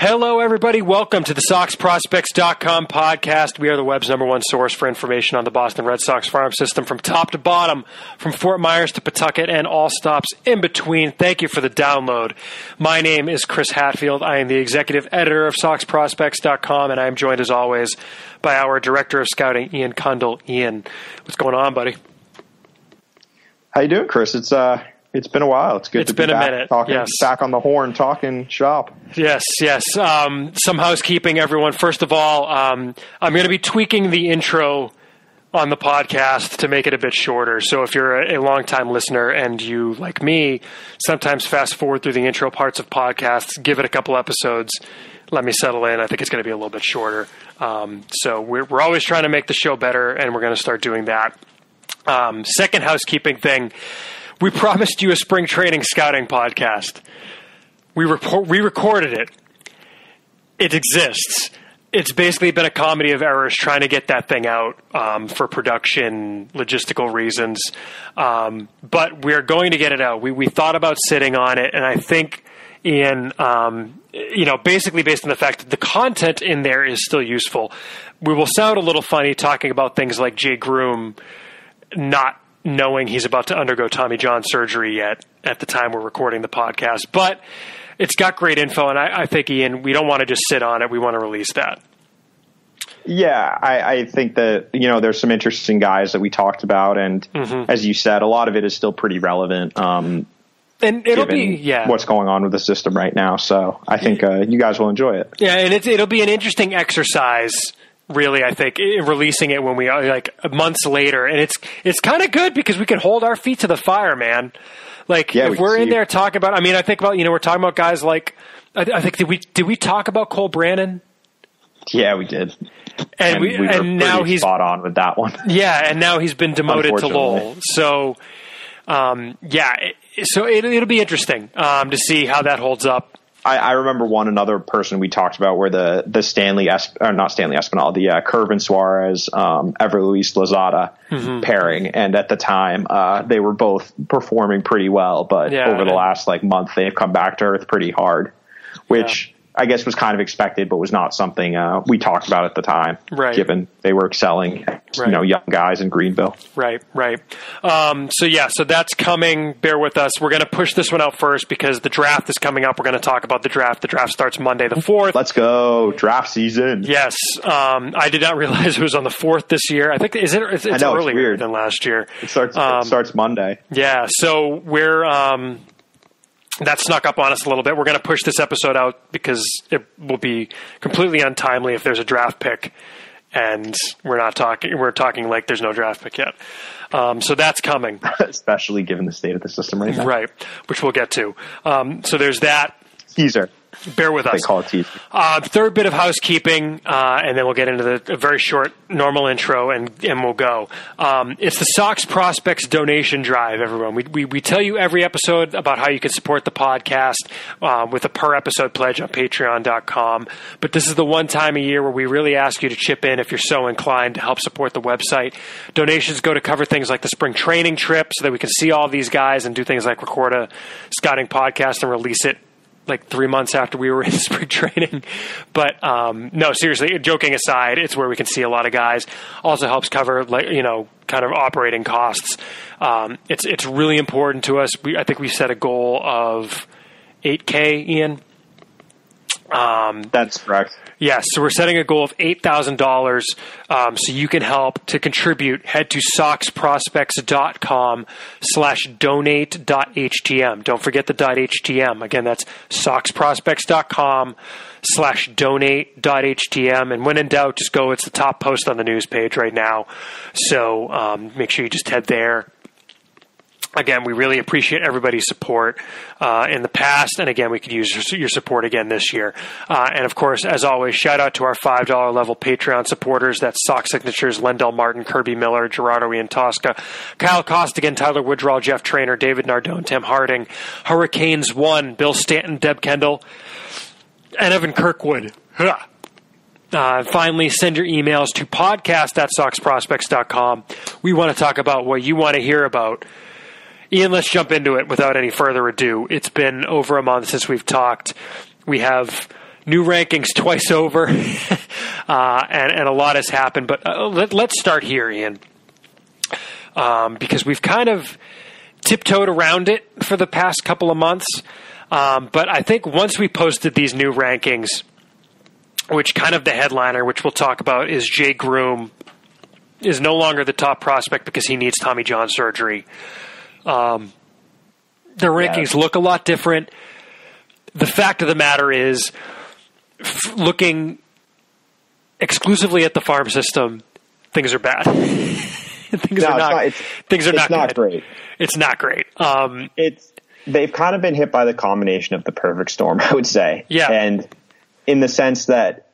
Hello, everybody. Welcome to the SoxProspects.com podcast. We are the web's number one source for information on the Boston Red Sox farm system from top to bottom, from Fort Myers to Pawtucket, and all stops in between. Thank you for the download. My name is Chris Hatfield. I am the executive editor of SoxProspects.com, and I am joined, as always, by our director of scouting, Ian Cundall. Ian, what's going on, buddy? How you doing, Chris? It's uh it's been a while. It's good It's to be a back minute, talking yes. back on the horn talking shop. Yes, yes. Um, some housekeeping, everyone. First of all, um, I'm going to be tweaking the intro on the podcast to make it a bit shorter. So if you're a, a longtime listener and you, like me, sometimes fast forward through the intro parts of podcasts, give it a couple episodes, let me settle in. I think it's going to be a little bit shorter. Um, so we're, we're always trying to make the show better, and we're going to start doing that. Um, second housekeeping thing. We promised you a spring training scouting podcast. We report, we recorded it. It exists. It's basically been a comedy of errors trying to get that thing out um, for production logistical reasons. Um, but we're going to get it out. We we thought about sitting on it, and I think Ian, um, you know, basically based on the fact that the content in there is still useful. We will sound a little funny talking about things like Jay Groome not knowing he's about to undergo Tommy John surgery yet at the time we're recording the podcast. But it's got great info, and I, I think, Ian, we don't want to just sit on it. We want to release that. Yeah, I, I think that you know there's some interesting guys that we talked about, and Mm-hmm. as you said, a lot of it is still pretty relevant. Um, And it'll be, yeah. what's going on with the system right now. So I think uh, you guys will enjoy it. Yeah, and it's, it'll be an interesting exercise. Really, I think releasing it when we are like months later, and it's it's kind of good because we can hold our feet to the fire, man. Like Yeah, if we we're in there talking about, I mean, I think about you know we're talking about guys like I, I think did we did we talk about Cole Brannen? Yeah, we did, And, we, were and now he's spot on with that one. Yeah, and now he's been demoted to. Lowell. So, um, yeah, so it, it'll be interesting um, to see how that holds up. I, I remember one another person we talked about where the the Stanley es- or not Stanley Espinal, the uh, Curvin Suarez, um, Ever Luis Lozada Mm-hmm. pairing, and at the time uh, they were both performing pretty well, but Yeah, over the last like month they've come back to earth pretty hard, which. I guess was kind of expected, but was not something uh, we talked about at the time. Right. Given they were excelling, Right. you know, young guys in Greenville. Right, right. Um, so yeah, so that's coming. Bear with us. We're going to push this one out first because the draft is coming up. We're going to talk about the draft. The draft starts Monday the fourth. Let's go draft season. Yes, um, I did not realize it was on the fourth this year. I think is it? It's, it's know, earlier weird. than last year. It starts. Um, it starts Monday. Yeah, so we're um, that snuck up on us a little bit. We're going to push this episode out because it will be completely untimely if there's a draft pick, and we're not talking. We're talking like there's no draft pick yet. Um, so that's coming, especially given the state of the system right now. right? Which we'll get to. Um, so there's that. Teaser. Bear with They us. call it teaser. Uh, third bit of housekeeping, uh, and then we'll get into the a very short normal intro, and and we'll go. Um, it's the Sox Prospects donation drive, everyone. We, we we tell you every episode about how you can support the podcast uh, with a per episode pledge on Patreon.com. But this is the one time a year where we really ask you to chip in if you're so inclined to help support the website. Donations go to cover things like the spring training trip, so that we can see all these guys and do things like record a scouting podcast and release it like three months after we were in spring training. But um, no, seriously, joking aside, it's where we can see a lot of guys. Also helps cover like you know kind of operating costs. Um, it's it's really important to us. We, I think we set a goal of 8k, Ian. That's correct. Yes, so we're setting a goal of eight thousand dollars. Um, so you can help to contribute. Head to soxprospects.com slash donate.htm. Don't forget the dot .htm. Again, that's soxprospects.com slash donate.htm. And when in doubt, just go. It's the top post on the news page right now. So um, make sure you just head there again, we really appreciate everybody's support uh, in the past, and again, we could use your, support again this year. Uh, and of course, as always, shout out to our five dollar level Patreon supporters. That's Sock Signatures, Lendell Martin, Kirby Miller, Gerardo Ian Tosca, Kyle Costigan, Tyler Woodrow, Jeff Trainer, David Nardone, Tim Harding, Hurricanes One, Bill Stanton, Deb Kendall, and Evan Kirkwood. Huh. Uh, finally, send your emails to podcast at. We want to talk about what you want to hear about. Ian, let's jump into it without any further ado. It's been over a month since we've talked. We have new rankings twice over, uh, and, and a lot has happened. But uh, let, let's start here, Ian, um, because we've kind of tiptoed around it for the past couple of months. Um, but I think once we posted these new rankings, which kind of the headliner, which we'll talk about, is Jay Groome is no longer the top prospect because he needs Tommy John surgery. Um, the rankings yeah. look a lot different. The fact of the matter is, f- looking exclusively at the farm system, things are bad. things no, are not, not things are not, not great. It's not great. Um, it's they've kind of been hit by the combination of the perfect storm, I would say. Yeah, and in the sense that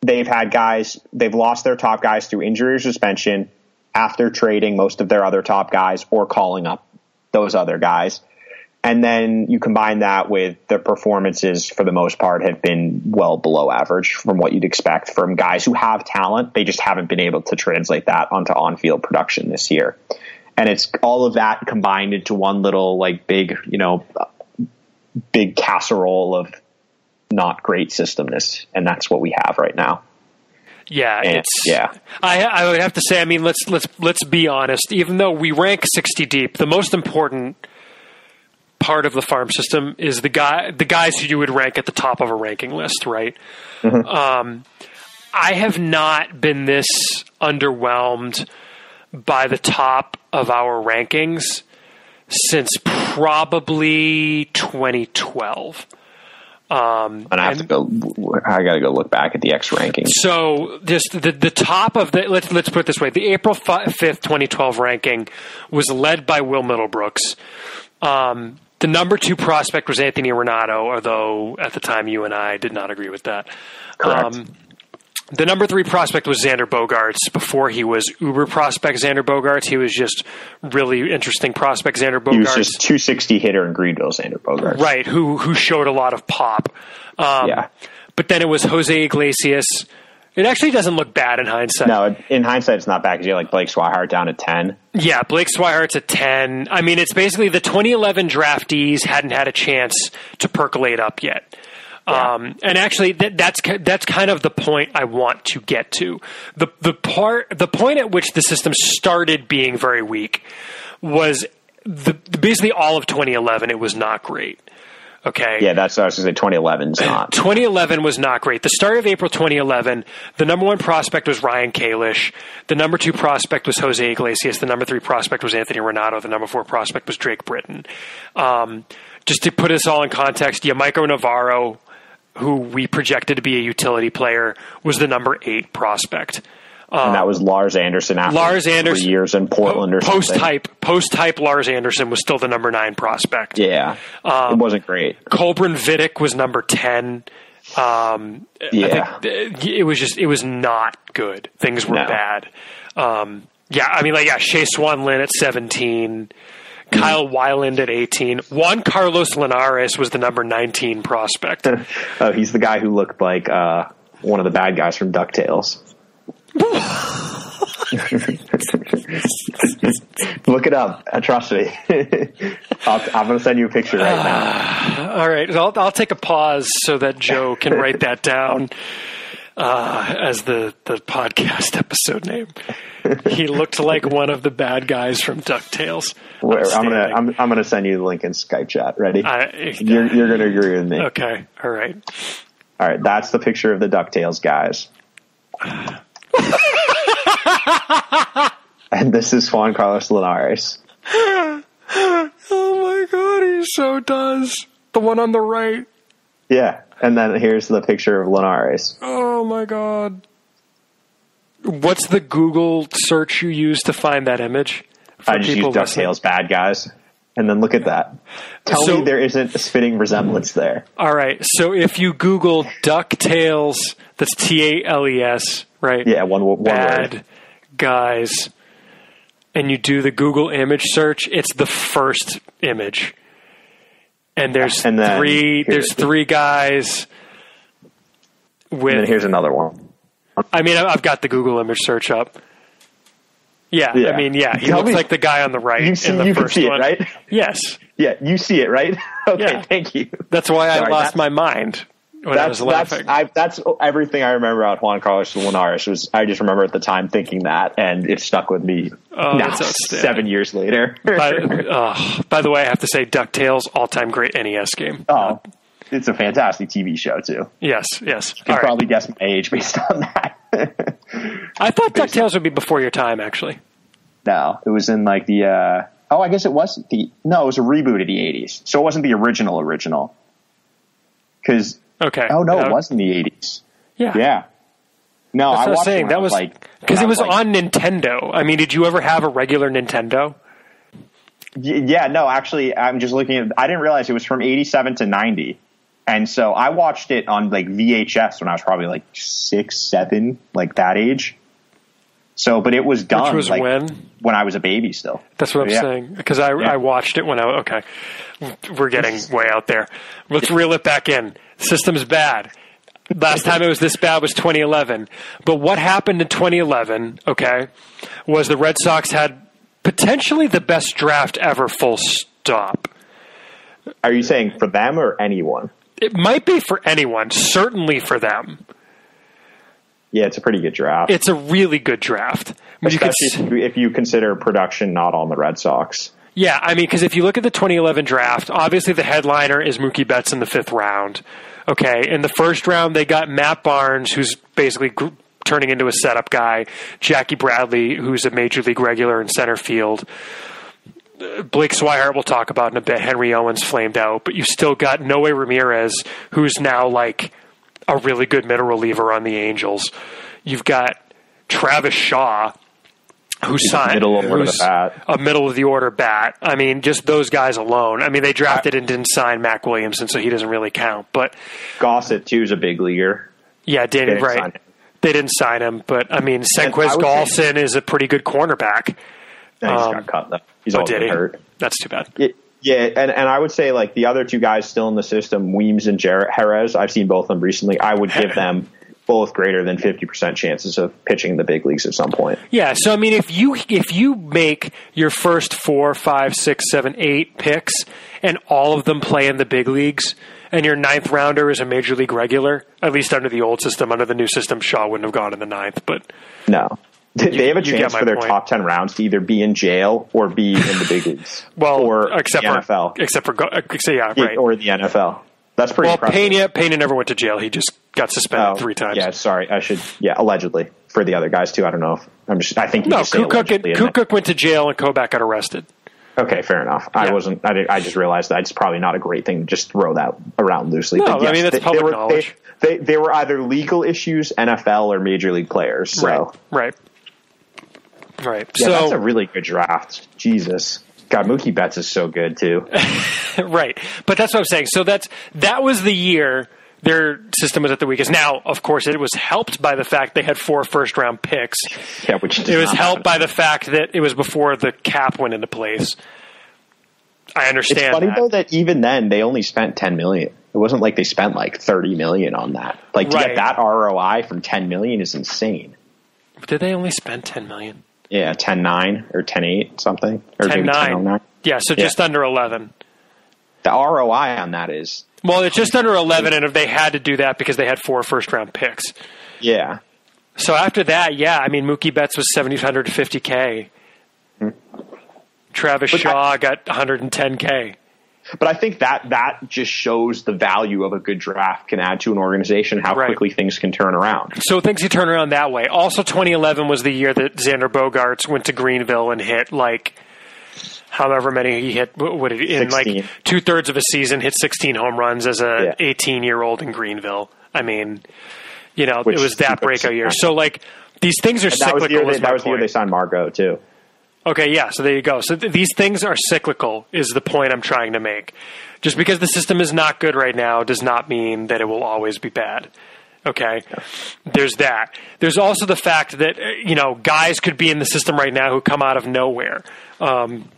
they've had guys, they've lost their top guys through injury or suspension after trading most of their other top guys or calling up those other guys. And then you combine that with the performances for the most part have been well below average from what you'd expect from guys who have talent. They just haven't been able to translate that onto on field production this year. And it's all of that combined into one little like big, you know, big casserole of not great systemness, and that's what we have right now. Yeah, and, it's yeah. I I would have to say, I mean, let's let's let's be honest. Even though we rank sixty deep, the most important part of the farm system is the guy the guys who you would rank at the top of a ranking list, right? Mm-hmm. Um, I have not been this underwhelmed by the top of our rankings since probably 2012. Um, and I have and, to go. I got to go look back at the X rankings. So, just the the top of the let's let's put it this way: the April fifth, twenty twelve ranking was led by Will Middlebrooks. Um, the number two prospect was Anthony Ranaudo, although at the time you and I did not agree with that. Correct. Um, the number three prospect was Xander Bogaerts. Before he was uber prospect Xander Bogaerts, he was just really interesting prospect Xander Bogaerts. He was just 260 hitter in Greenville, Xander Bogarts, Right, who who showed a lot of pop. Um, yeah. But then it was Jose Iglesias. It actually doesn't look bad in hindsight. No, in hindsight, it's not bad because you have like Blake Swihart down at 10. Yeah, Blake Swihart's at 10. I mean, it's basically the 2011 draftees hadn't had a chance to percolate up yet. Yeah. Um, and actually, that, that's that's kind of the point I want to get to. the the part The point at which the system started being very weak was the basically all of 2011. It was not great. Okay. Yeah, that's what I was going to say. 2011 is not. 2011 was not great. The start of April 2011, the number one prospect was Ryan Kalish. The number two prospect was Jose Iglesias. The number three prospect was Anthony Ranaudo. The number four prospect was Drake Britton. Um, just to put us all in context, Yamaico Navarro who we projected to be a utility player, was the number eight prospect. Um, and that was Lars Anderson after Lars Anderson years in Portland or post type post type Lars Anderson was still the number nine prospect. Yeah, um, it wasn't great. Kolbrin Vitek was number ten. Um, yeah, it was just it was not good. Things were no. bad. Um, yeah, I mean, like yeah, Shea Swanlin at seventeen. Kyle Weiland at 18. Juan Carlos Linares was the number 19 prospect. oh, he's the guy who looked like uh, one of the bad guys from DuckTales. Look it up. Uh, me. i am going to send you a picture right now. all right. I'll, I'll take a pause so that Joe can write that down uh, as the, the podcast episode name. He looked like one of the bad guys from Ducktales. Where, I'm gonna I'm, I'm, gonna send you the link in Skype chat. Ready? I, you're you're gonna agree with me. Okay. All right. All right. That's the picture of the Ducktales guys. and this is Juan Carlos Linares. oh my god, he so does. The one on the right. Yeah, and then here's the picture of Linares. Oh my god. What's the Google search you use to find that image? I just use DuckTales bad guys. And then look at that. Tell so, me there isn't a spitting resemblance there. All right. So if you Google DuckTales, that's T A L E S, right? Yeah, one, one bad word. guys, and you do the Google image search, it's the first image and there's and three there's three guys with and here's another one. I mean i've got the google image search up. Yeah, yeah. i mean yeah he Tell looks me, like the guy on the right you, see, in the you first can see one. it right? Yes. Yeah you see it right? Okay yeah. thank you. That's why i Sorry, lost my mind when I was That's that's. I, that's everything I remember about Juan Carlos Linares was I just remember at the time thinking that, and it stuck with me. Oh, now, seven years later. by, uh, by the way, I have to say, Ducktales all time great NES game. oh, it's a fantastic TV show too. Yes, yes. You can All right. probably guess my age based on that. I thought Ducktales would be before your time, actually. no, it was in like the. uh Oh, I guess it was the. No, it was a reboot of the '80s, so it wasn't the original original. Because Okay. oh no, Uh, it was in the '80s. Yeah. Yeah. No, That's I was saying. That was like because it was like- on Nintendo. I mean, did you ever have a regular Nintendo? Y- Yeah, no, actually, I'm just looking at. I didn't realize it was from '87 to '90, and so I watched it on like VHS when I was probably like six, seven, like that age. So, but it was done Which was like, when? when I was a baby still. That's what I'm Yeah. saying. Because I, Yeah. I watched it when I okay. We're getting way out there. Let's reel it back in. System's bad. Last time it was this bad was 2011. But what happened in 2011? Okay, was the Red Sox had potentially the best draft ever. Full stop. Are you saying for them or anyone? It might be for anyone. Certainly for them. Yeah, it's a pretty good draft, It's a really good draft. I you could especially if you, consider production not on the Red Sox. Yeah, I mean, because if you look at the 2011 draft, obviously the headliner is Mookie Betts in the fifth round. Okay, in the first round they got Matt Barnes, who's basically gr- turning into a setup guy. Jackie Bradley, who's a major league regular in center field. Blake Swihart we'll talk about in a bit. Henry Owens flamed out, but you still got Noe Ramirez, who's now like a really good middle reliever on the Angels. You've got Travis Shaw, who signed middle who's bat. a middle of the order bat. I mean, just those guys alone. I mean, they drafted and didn't sign Mac Williamson, so he doesn't really count. But Gossett too is a big leaguer. yeah, Danny, They didn't right? sign him. They didn't sign him, but I mean, Senquez would is a pretty good cornerback. No, he's Um, got cut though. He's Oh, always did been he? hurt. That's too bad. Yeah, yeah, and, and I would say like the other two guys still in the system, Weems and Jarrett Jerez. I've seen both of them recently. I would give them both greater than fifty percent chances of pitching in the big leagues at some point. Yeah, so I mean, if you if you make your first four, five, six, seven, eight picks, and all of them play in the big leagues, and your ninth rounder is a major league regular, at least under the old system, under the new system, Shaw wouldn't have gone in the ninth. But No, they they have a chance for their point. top ten rounds to either be in jail or be in the big leagues. well, or except the for NFL except for uh, so yeah, Yeah, right. or the NFL. That's pretty well, impressive. Pena Pena never went to jail. He just got suspended Oh, three times. Yeah, sorry. I should. Yeah, allegedly for the other guys too. I don't know. If, I'm just. I think you No, just Kukuk, went to jail and Kobach got arrested. Okay, fair enough. I wasn't. I, I just realized that it's probably not a great thing to just throw that around loosely. No, But I mean, that's they, public they were, knowledge. They, they, they were either legal issues, NFL, or major league players. So Right, right, right. yeah, so that's a really good draft. Jesus, God, Mookie Betts is so good too. right. But that's what I'm saying. So that's that was the year their system was at the weakest. Now, of course, it was helped by the fact they had four first round picks. yeah, which It was helped by the fact that it was before the cap went into place. I understand. It's funny that. though that even then they only spent ten million. It wasn't like they spent like thirty million on that. Like to Right. get that ROI from ten million is insane. But Did they only spend ten million? yeah, ten nine or ten eight something. Or 10 9. 10, yeah, so just yeah. under 11. The ROI on that is. Well, it's just under 11, and if they had to do that because they had four first round picks. Yeah. So after that, yeah, I mean, Mookie Betts was seventy hundred fifty k. Hmm. Travis but Shaw I, got 110K. But I think that that just shows the value of a good draft can add to an organization, how Right. quickly things can turn around. So things can turn around that way. Also, 2011 was the year that Xander Bogaerts went to Greenville and hit like however many he hit. What what did he, in 16. like two thirds of a season, hit 16 home runs as a Yeah. 18 year old in Greenville. I mean, you know, Which it was that breakout year. So like these things are And that was cyclical. the year they, that was the year they signed Margot too. Okay, yeah, so there you go. So th- these things are cyclical, is the point I'm trying to make. Just because the system is not good right now does not mean that it will always be bad. Okay? There's that. There's also the fact that, uh, you know, guys could be in the system right now who come out of nowhere. Um,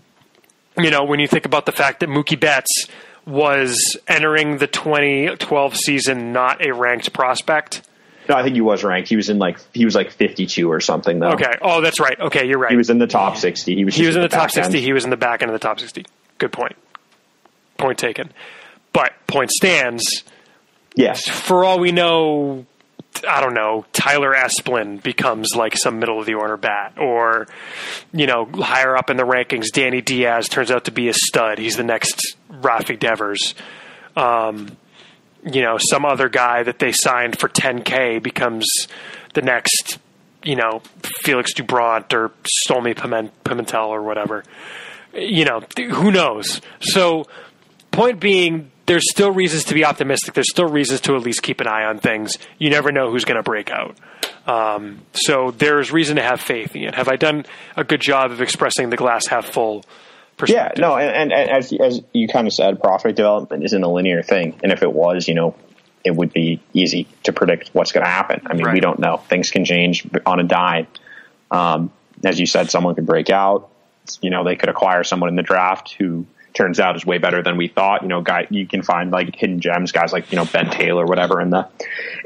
you know, when you think about the fact that Mookie Betts was entering the 2012 season not a ranked prospect. No, I think he was ranked. He was in like he was like fifty two or something though. Okay. Oh, that's right. Okay, you're right. He was in the top sixty. He was He was in at the top back end. 60. He was in the back end of the top 60. Good point. Point taken. But point stands. Yes. For all we know, I don't know, Tyler Esplin becomes like some middle of the order bat, or you know, higher up in the rankings, Danny Diaz turns out to be a stud. He's the next Rafi Devers. Um, you know, some other guy that they signed for 10k becomes the next, you know, Felix Doubront or Stolmy Pimentel or whatever. You know, who knows? So, point being, there's still reasons to be optimistic. There's still reasons to at least keep an eye on things. You never know who's going to break out. Um, so there's reason to have faith, Ian. Have I done a good job of expressing the glass half full? Yeah, no, and, and, and, as as you kind of said, profit development isn't a linear thing, and if it was, you know, it would be easy to predict what's going to happen. I mean, right. we don't know; things can change on a dime. Um, as you said, someone could break out. You know, they could acquire someone in the draft who turns out is way better than we thought. You know, guy you can find like hidden gems, guys like you know Ben Taylor, whatever, in the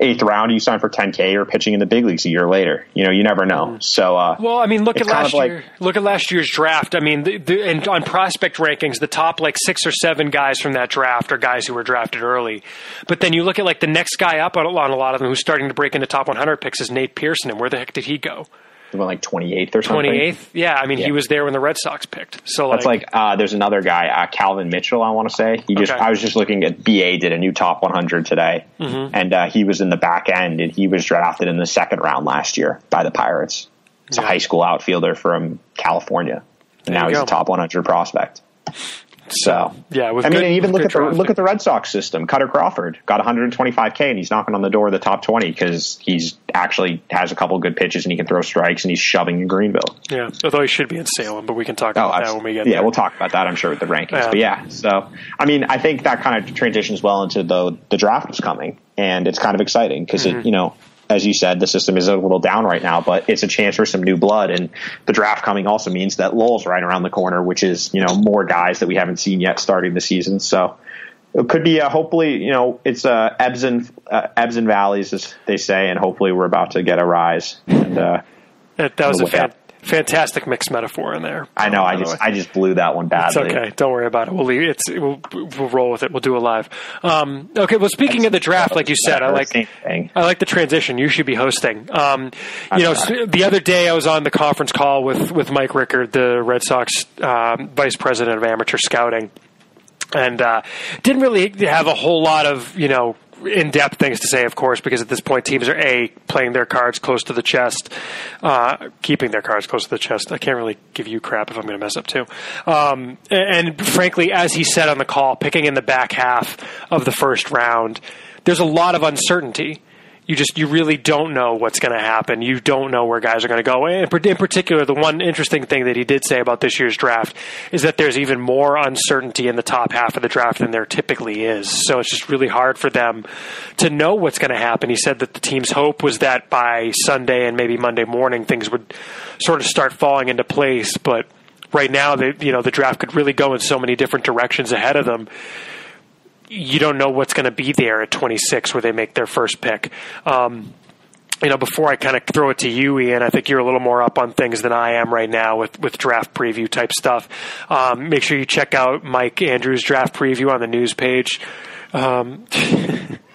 eighth round. You sign for 10k or pitching in the big leagues a year later. You know, you never know. Mm. So, uh, well, I mean, look at last year. Like, look at last year's draft. I mean, the, the, and on prospect rankings, the top like six or seven guys from that draft are guys who were drafted early. But then you look at like the next guy up on, on a lot of them who's starting to break into top 100 picks is Nate Pearson, and where the heck did he go? Went like 28th or something. 28th? Yeah, I mean, yeah. he was there when the Red Sox picked. So That's like, uh, there's another guy, uh, Calvin Mitchell, I want to say. He just, okay. I was just looking at BA did a new top 100 today, mm-hmm. and uh, he was in the back end, and he was drafted in the second round last year by the Pirates. He's yeah. a high school outfielder from California, and now he's go. a top 100 prospect. So yeah, I mean, even look at the look at the Red Sox system. Kutter Crawford got 125k, and he's knocking on the door of the top 20 because he's actually has a couple good pitches and he can throw strikes, and he's shoving in Greenville. Yeah, although he should be in Salem, but we can talk about oh, that when we get. Yeah, there. we'll talk about that. I'm sure with the rankings, but yeah. So I mean, I think that kind of transitions well into the the draft is coming, and it's kind of exciting because mm-hmm. it you know as you said, the system is a little down right now, but it's a chance for some new blood. And the draft coming also means that Lowell's right around the corner, which is, you know, more guys that we haven't seen yet starting the season. So it could be, uh, hopefully, you know, it's uh, ebbs and uh, ebbs and valleys, as they say, and hopefully we're about to get a rise. And uh, that, that was a fan- fantastic mixed metaphor in there. I know. I just I just blew that one badly. It's okay. Don't worry about it. We'll leave. It's we'll, we'll roll with it. We'll do it live. Um, okay. Well, speaking of the draft, like you said, I like I like the transition. You should be hosting. Um, you know, the other day I was on the conference call with with Mike Rikard, the Red Sox um, vice president of amateur scouting and uh, didn't really have a whole lot of you know in depth things to say, of course, because at this point teams are a playing their cards close to the chest, uh, keeping their cards close to the chest. I can't really give you crap if I'm going to mess up too. Um, and, and frankly, as he said on the call, picking in the back half of the first round, there's a lot of uncertainty you just you really don't know what's going to happen. You don't know where guys are going to go. And in particular, the one interesting thing that he did say about this year's draft is that there's even more uncertainty in the top half of the draft than there typically is. So it's just really hard for them to know what's going to happen. He said that the team's hope was that by Sunday and maybe Monday morning things would sort of start falling into place, but right now the you know the draft could really go in so many different directions ahead of them you don't know what's going to be there at 26 where they make their first pick. Um, you know, before I kind of throw it to you, Ian, I think you're a little more up on things than I am right now with, with draft preview type stuff. Um, make sure you check out Mike Andrews' draft preview on the news page. Um,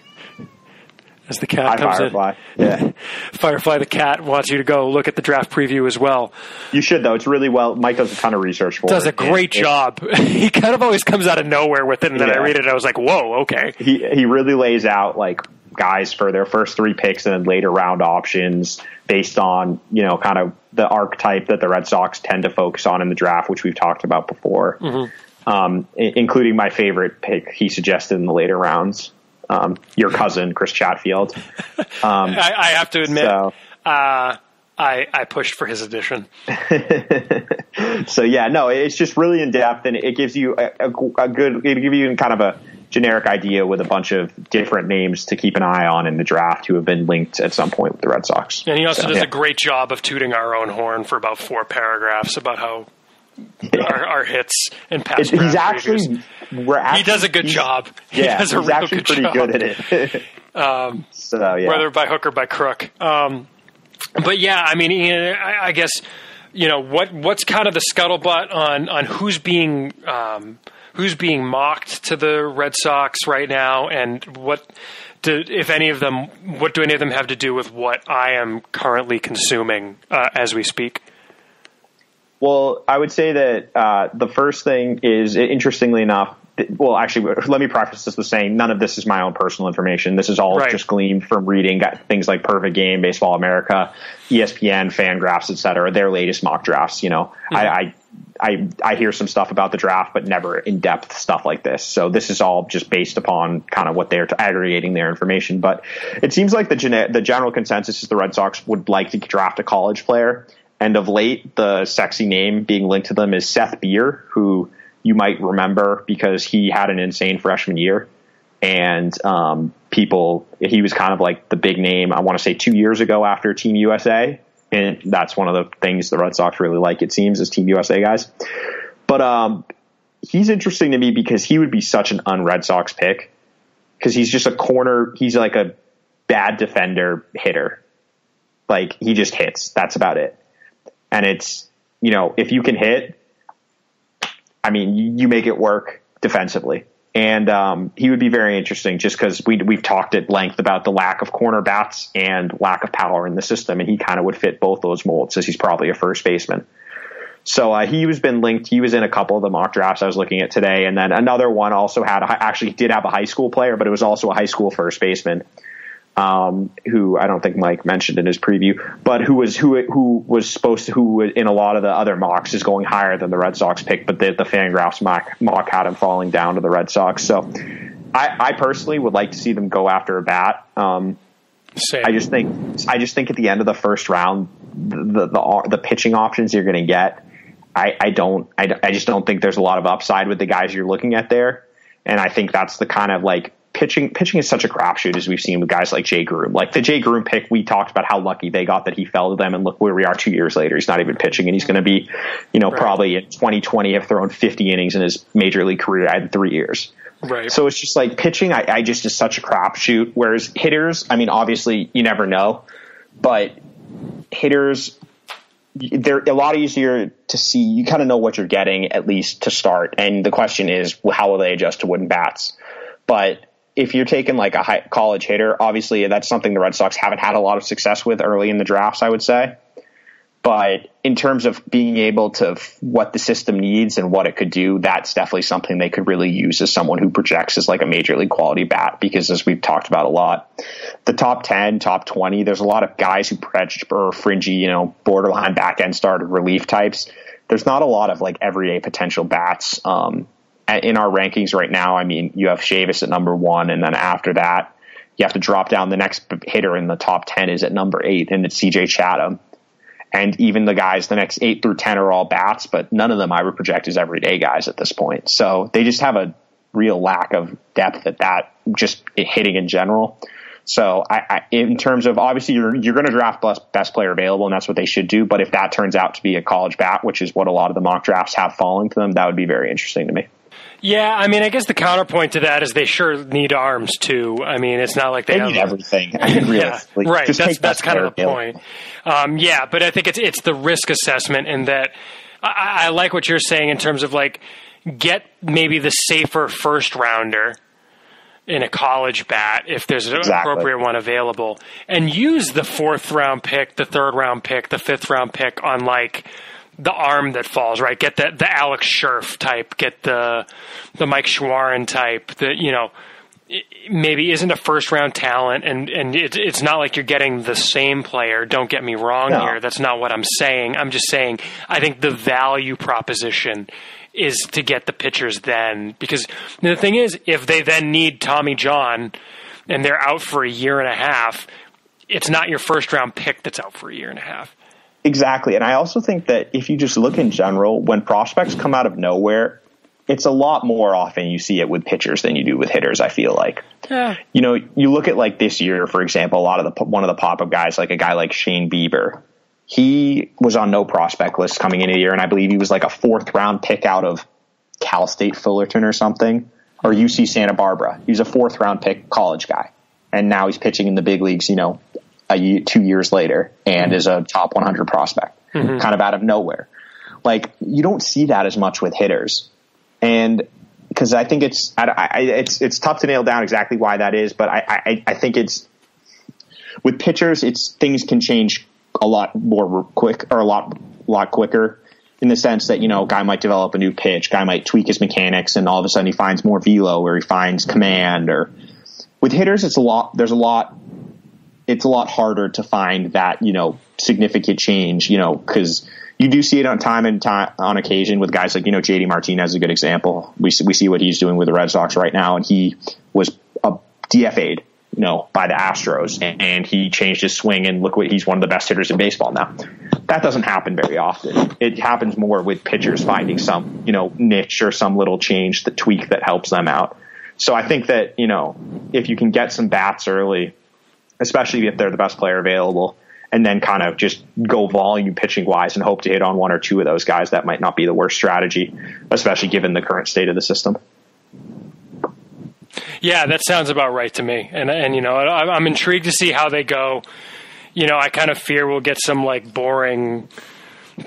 as the cat Hi, comes Firefly. in. Yeah. Firefly the cat wants you to go look at the draft preview as well. You should though. It's really well. Mike does a ton of research for does it. Does a great job. he kind of always comes out of nowhere with it, and then yeah. I read it. and I was like, whoa, okay. He he really lays out like guys for their first three picks and then later round options based on you know kind of the archetype that the Red Sox tend to focus on in the draft, which we've talked about before. Mm-hmm. Um, including my favorite pick he suggested in the later rounds um, your cousin Chris Chatfield. Um, I, I, have to admit, so. uh, I, I pushed for his addition. so yeah, no, it's just really in depth, and it gives you a, a, a good. It give you kind of a generic idea with a bunch of different names to keep an eye on in the draft who have been linked at some point with the Red Sox. And he also so, does yeah. a great job of tooting our own horn for about four paragraphs about how our, our, hits and pass. he's actually, actually, he does a good job. He yeah, does a he's real actually pretty job. good at it. um, so yeah, whether by hook or by crook. Um, but yeah, I mean, I, I, guess you know what what's kind of the scuttlebutt on on who's being um, who's being mocked to the Red Sox right now, and what do, if any of them, what do any of them have to do with what I am currently consuming uh, as we speak? Well, I would say that uh, the first thing is, interestingly enough, well, actually, let me preface this with saying none of this is my own personal information. This is all right. just gleaned from reading things like Perfect Game, Baseball America, ESPN, Fangraphs, et cetera, their latest mock drafts. You know, mm-hmm. I, I I I hear some stuff about the draft, but never in depth stuff like this. So this is all just based upon kind of what they're aggregating their information. But it seems like the gen- the general consensus is the Red Sox would like to draft a college player, and of late, the sexy name being linked to them is Seth Beer, who you might remember because he had an insane freshman year. And um, people, he was kind of like the big name, I want to say two years ago after Team USA. And that's one of the things the Red Sox really like, it seems, as Team USA guys. But um, he's interesting to me because he would be such an un Red Sox pick because he's just a corner, he's like a bad defender hitter. Like he just hits. That's about it. And it's, you know, if you can hit, I mean, you make it work defensively. And um, he would be very interesting just because we, we've talked at length about the lack of corner bats and lack of power in the system, and he kind of would fit both those molds as he's probably a first baseman. So uh, he was been linked. He was in a couple of the mock drafts I was looking at today, and then another one also had a, actually did have a high school player, but it was also a high school first baseman um, who I don't think Mike mentioned in his preview, but who was who who was supposed to who in a lot of the other mocks is going higher than the Red Sox pick, but the, the Fangraphs mock mock had him falling down to the Red Sox. So I, I personally would like to see them go after a bat. Um, I just think I just think at the end of the first round, the the, the pitching options you're going to get, I, I don't I, I just don't think there's a lot of upside with the guys you're looking at there, and I think that's the kind of like pitching pitching is such a crapshoot as we've seen with guys like Jay Groome. Like the Jay Groome pick, we talked about how lucky they got that he fell to them, and look where we are two years later. He's not even pitching, and he's going to be, you know, right. probably in 2020 have thrown 50 innings in his major league career in three years. Right. So it's just like pitching. I, I just is such a crapshoot. Whereas hitters, I mean, obviously you never know, but hitters they're a lot easier to see. You kind of know what you're getting at least to start. And the question is, how will they adjust to wooden bats? But if you're taking like a high college hitter, obviously that's something the Red Sox haven't had a lot of success with early in the drafts, I would say. But in terms of being able to what the system needs and what it could do, that's definitely something they could really use as someone who projects as like a major league quality bat. Because as we've talked about a lot, the top 10, top 20, there's a lot of guys who or fringy, you know, borderline back end started relief types. There's not a lot of like everyday potential bats. Um, in our rankings right now, I mean, you have Chavis at number one, and then after that, you have to drop down. The next hitter in the top 10 is at number eight, and it's CJ Chatham. And even the guys, the next eight through 10 are all bats, but none of them I would project as everyday guys at this point. So they just have a real lack of depth at that, just hitting in general. So I, I, in terms of obviously you're you're going to draft best, best player available, and that's what they should do. But if that turns out to be a college bat, which is what a lot of the mock drafts have falling to them, that would be very interesting to me. Yeah, I mean, I guess the counterpoint to that is they sure need arms too. I mean, it's not like they, they have need everything. I mean, yeah, right. Just that's that's kind of the point. Um, yeah, but I think it's it's the risk assessment in that I, I like what you're saying in terms of like get maybe the safer first rounder in a college bat if there's an exactly. appropriate one available and use the fourth round pick, the third round pick, the fifth round pick on like the arm that falls, right? Get the the Alex Scherff type, get the the Mike Shawaryn type, the you know maybe isn't a first round talent and and it, it's not like you're getting the same player. Don't get me wrong no. here. That's not what i'm saying. I'm just saying i think the value proposition is to get the pitchers then. Because the thing is if they then need tommy john and they're out for a year and a half it's not your first round pick that's out for a year and a half Exactly. And I also think that if you just look in general, when prospects come out of nowhere, it's a lot more often you see it with pitchers than you do with hitters. I feel like, yeah. you know, you look at like this year, for example, a lot of the one of the pop up guys, like a guy like Shane Bieber, he was on no prospect list coming into the year, and I believe he was like a fourth round pick out of Cal State Fullerton or something, or UC Santa Barbara. He was a fourth round pick college guy, and now he's pitching in the big leagues. You know, a, two years later and mm-hmm. is a top 100 prospect, mm-hmm. kind of out of nowhere. Like you don't see that as much with hitters. And because I think it's I, I, it's it's tough to nail down exactly why that is, but I, I I think it's with pitchers, it's things can change a lot more quick or a lot lot quicker in the sense that you know, guy might develop a new pitch, guy might tweak his mechanics, and all of a sudden he finds more velo or he finds command. Or with hitters, it's a lot. There's a lot. It's a lot harder to find that you know significant change. You know because you do see it on time and time on occasion with guys like you know JD Martinez is a good example. We we see what he's doing with the Red Sox right now, and he was a DFA'd you know, by the Astros and he changed his swing and look what he's one of the best hitters in baseball now. That doesn't happen very often. It happens more with pitchers finding some, you know, niche or some little change, the tweak that helps them out. So I think that, you know, if you can get some bats early, especially if they're the best player available, and then kind of just go volume pitching wise and hope to hit on one or two of those guys, that might not be the worst strategy, especially given the current state of the system. Yeah, that sounds about right to me. And and you know, I'm intrigued to see how they go. You know, I kind of fear we'll get some like boring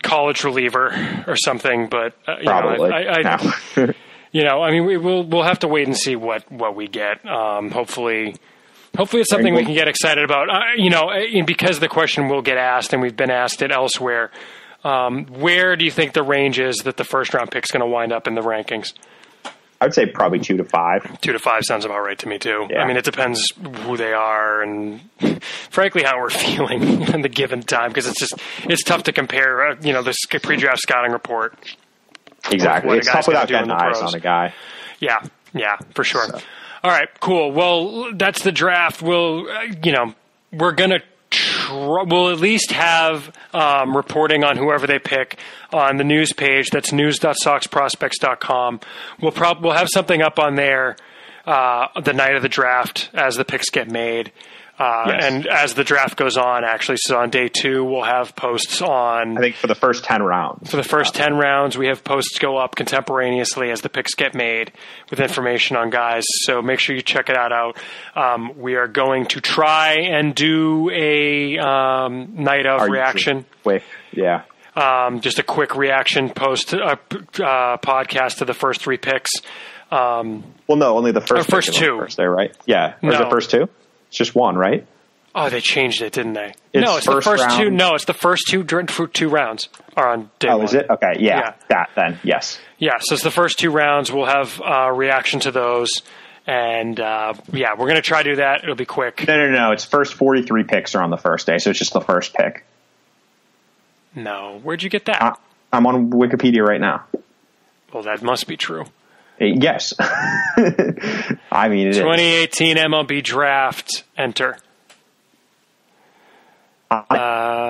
college reliever or something, but uh, you Probably. know, I, I, I no. you know, I mean, we, will we'll have to wait and see what what we get. Um, hopefully. Hopefully, it's something we can get excited about. Uh, you know, because the question will get asked, and we've been asked it elsewhere. Um, where do you think the range is that the first round pick is going to wind up in the rankings? I would say probably two to five. Two to five sounds about right to me too. Yeah. I mean, it depends who they are and, frankly, how we're feeling in the given time because it's just it's tough to compare. Uh, you know, the pre-draft scouting report. Exactly, it's tough without getting eyes on a guy. Yeah, yeah, for sure. So. All right, cool. Well, that's the draft. We'll, uh, you know, we're gonna we'll at least have um, reporting on whoever they pick on the news page. That's news.soxprospects.com. We'll probably we'll have something up on there uh, the night of the draft as the picks get made. Uh, yes. And as the draft goes on, actually, so on day two, we'll have posts on. I think for the first 10 rounds. For the first 10 rounds, we have posts go up contemporaneously as the picks get made with information on guys. So make sure you check it out. out. Um, we are going to try and do a um, night of reaction. Quick, yeah. Um, just a quick reaction post uh, uh, podcast to the first three picks. Um, well, no, only the first. first two. First there, right? Yeah. Or no. the first two? It's just one, right? Oh, they changed it, didn't they? It's no, it's the first round. two. No, it's the first two two rounds are on day oh, one. is it? Okay, yeah, yeah, that then, yes. Yeah, so it's the first two rounds. We'll have uh, reaction to those, and uh, yeah, we're gonna try to do that. It'll be quick. No, no, no. It's first forty three picks are on the first day, so it's just the first pick. No, where'd you get that? Uh, I'm on Wikipedia right now. Well, that must be true. Yes. I mean, 2018 MLB draft. Enter. Uh,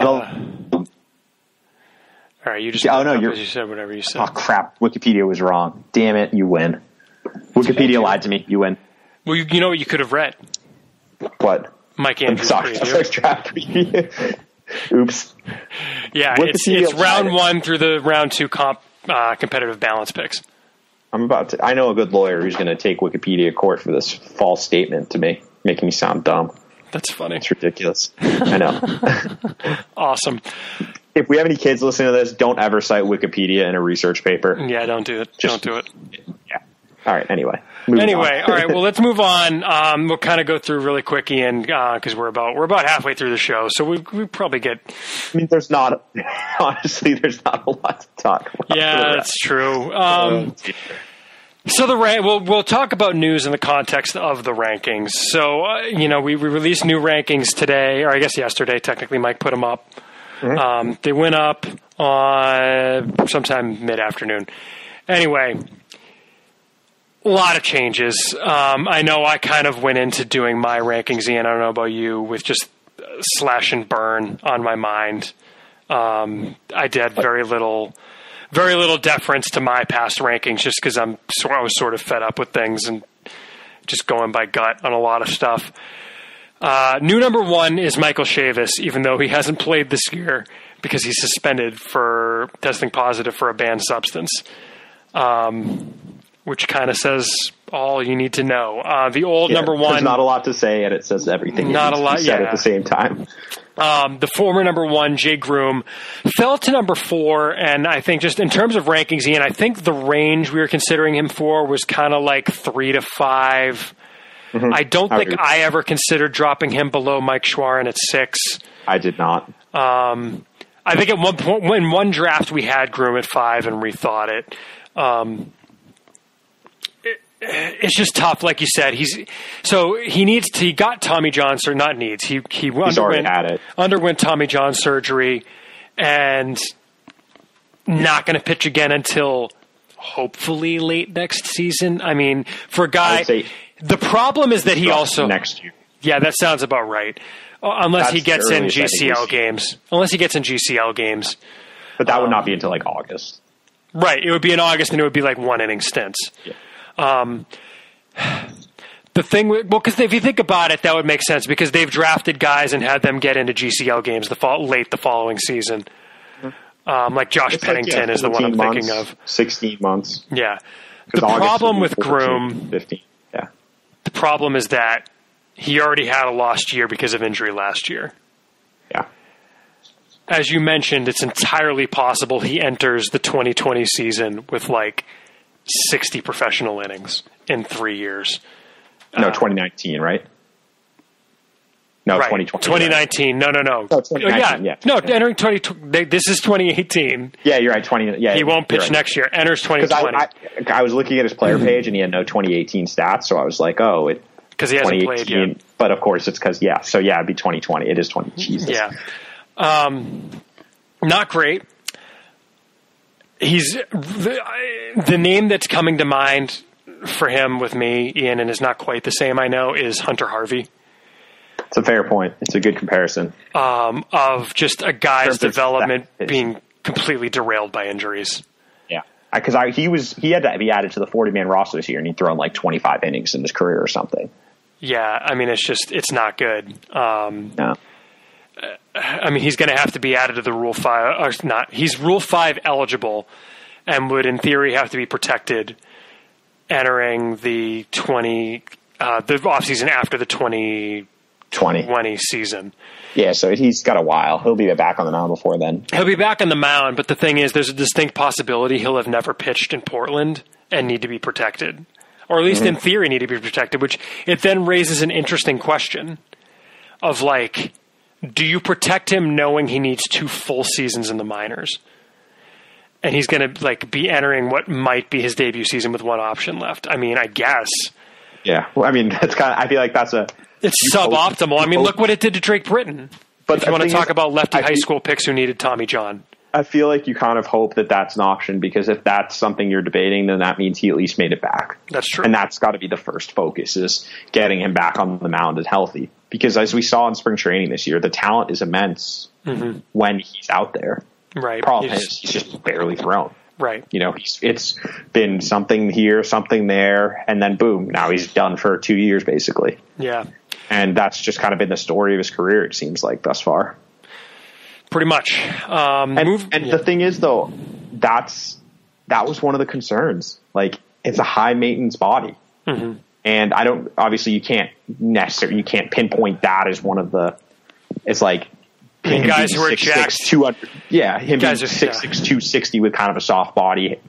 all right, you just. Oh no, you said whatever you said. Oh crap! Wikipedia was wrong. Damn it! You win. Wikipedia lied to me. You win. Well, you, you know what you could have read. What? Mike Andrews Sorry, first draft preview. Oops. Yeah, it's, it's round one through the round two comp uh, competitive balance picks. I'm about to. I know a good lawyer who's going to take Wikipedia court for this false statement to me, making me sound dumb. That's funny. It's ridiculous. I know. awesome. If we have any kids listening to this, don't ever cite Wikipedia in a research paper. Yeah, don't do it. Just, don't do it. Yeah. All right. Anyway. Anyway, all right. Well, let's move on. Um, we'll kind of go through really quick, Ian, because uh, we're about we're about halfway through the show, so we we probably get. I mean, there's not honestly, there's not a lot to talk about. Yeah, that's true. Um, so the rank, we'll we'll talk about news in the context of the rankings. So uh, you know, we, we released new rankings today, or I guess yesterday. Technically, Mike put them up. Mm-hmm. Um, they went up on sometime mid afternoon. Anyway, a lot of changes. Um, I know I kind of went into doing my rankings, Ian. I don't know about you, with just slash and burn on my mind. Um, I did very little, very little deference to my past rankings, just because I'm I was sort of fed up with things and just going by gut on a lot of stuff. Uh, new number one is Michael Chavis, even though he hasn't played this year because he's suspended for testing positive for a banned substance. Um, which kind of says all you need to know. Uh, the old yeah, number one. Not a lot to say, and it says everything. Not a lot. said yeah. At the same time. Um, the former number one, Jay Groome, fell to number four. And I think just in terms of rankings, Ian, I think the range we were considering him for was kind of like three to 5 Mm-hmm. I don't think I ever considered dropping him below Mike Shawaryn at six. I did not. Um, I think at one point, in one draft, we had Groome at five and rethought it. Um, it. It's just tough, like you said. He's so he needs. To, he got Tommy John surgery. Not needs. He he He's it. underwent Tommy John surgery, and not going to pitch again until hopefully late next season. I mean, for a guy, the problem is that he also next year. yeah, that sounds about right. Uh, unless he gets in the earliest I think we GCL games. Unless he gets in GCL games. But that would Um, not be until like August. Right. It would be in August and it would be like one inning stints. Um, The thing, well, because if you think about it, that would make sense because they've drafted guys and had them get into GCL games the fall, late the following season. Um, like Josh It's like, Pennington yeah, is the one I'm 14 thinking of. 16 months. Yeah. The August problem with 14, Groome, 15. Yeah. the problem is that he already had a lost year because of injury last year. Yeah. as you mentioned, it's entirely possible he enters the 2020 season with like 60 professional innings in three years. No, 2019, right? No, Uh, right. 2020. 2019. No, no, no. No, yeah. yeah. No, entering 20. they- This is 2018. Yeah, you're right. 20. Yeah, He won't pitch next year. Enters Because 2020 I, I, I was looking at his player page and he had no 2018 stats, so I was like, oh, it because he hasn't played 2018. yet. But of course, it's because yeah. So yeah, it'd be 2020. It is 20. Jesus. Yeah. Um, not great. He's the, the name that's coming to mind for him with me, Ian, and is not quite the same. I know is Hunter Harvey. It's a fair point. It's a good comparison. um, of just a guy's development being completely derailed by injuries. Yeah. Because I, he was he had to be added to the 40 man roster this year, and he'd thrown like 25 innings in his career or something. Yeah, I mean, it's just it's not good. Um, No. I mean, he's going to have to be added to the Rule Five, or not? He's Rule Five eligible, and would in theory have to be protected entering the twenty uh, the offseason after the twenty 20. twenty season. Yeah. So he's got a while. He'll be back on the mound before then. He'll be back on the mound, but the thing is, there's a distinct possibility he'll have never pitched in Portland and need to be protected, or at least in theory need to be protected. Which it then raises an interesting question of like, do you protect him knowing he needs two full seasons in the minors, and he's going to like be entering what might be his debut season with one option left? I mean, I guess Yeah. Well, I mean, that's kind of. I feel like that's a. it's suboptimal. I mean, look what it did to Drake Britton. But if you want to talk is, about lefty I high feel- school picks who needed Tommy John. I feel like you kind of hope that that's an option because if that's something you're debating, then that means he at least made it back. That's true. And that's got to be the first focus is getting him back on the mound and healthy. Because as we saw in spring training this year, the talent is immense when he's out there. Right. Problem He's- is he's just barely thrown. right. You know, he's it's been something here, something there, and then boom, now he's done for two years basically. Yeah. And that's just kind of been the story of his career, it seems like thus far. Pretty much. Um, And, move, and yeah. the thing is, though, that's that was one of the concerns. Like, it's a high maintenance body, Mm-hmm. And I don't. Obviously, you can't necessarily you can't pinpoint that as one of the. It's like him guys who are 6'6", jacked- 200 Yeah, him Guys being are- six six two sixty with kind of a soft body,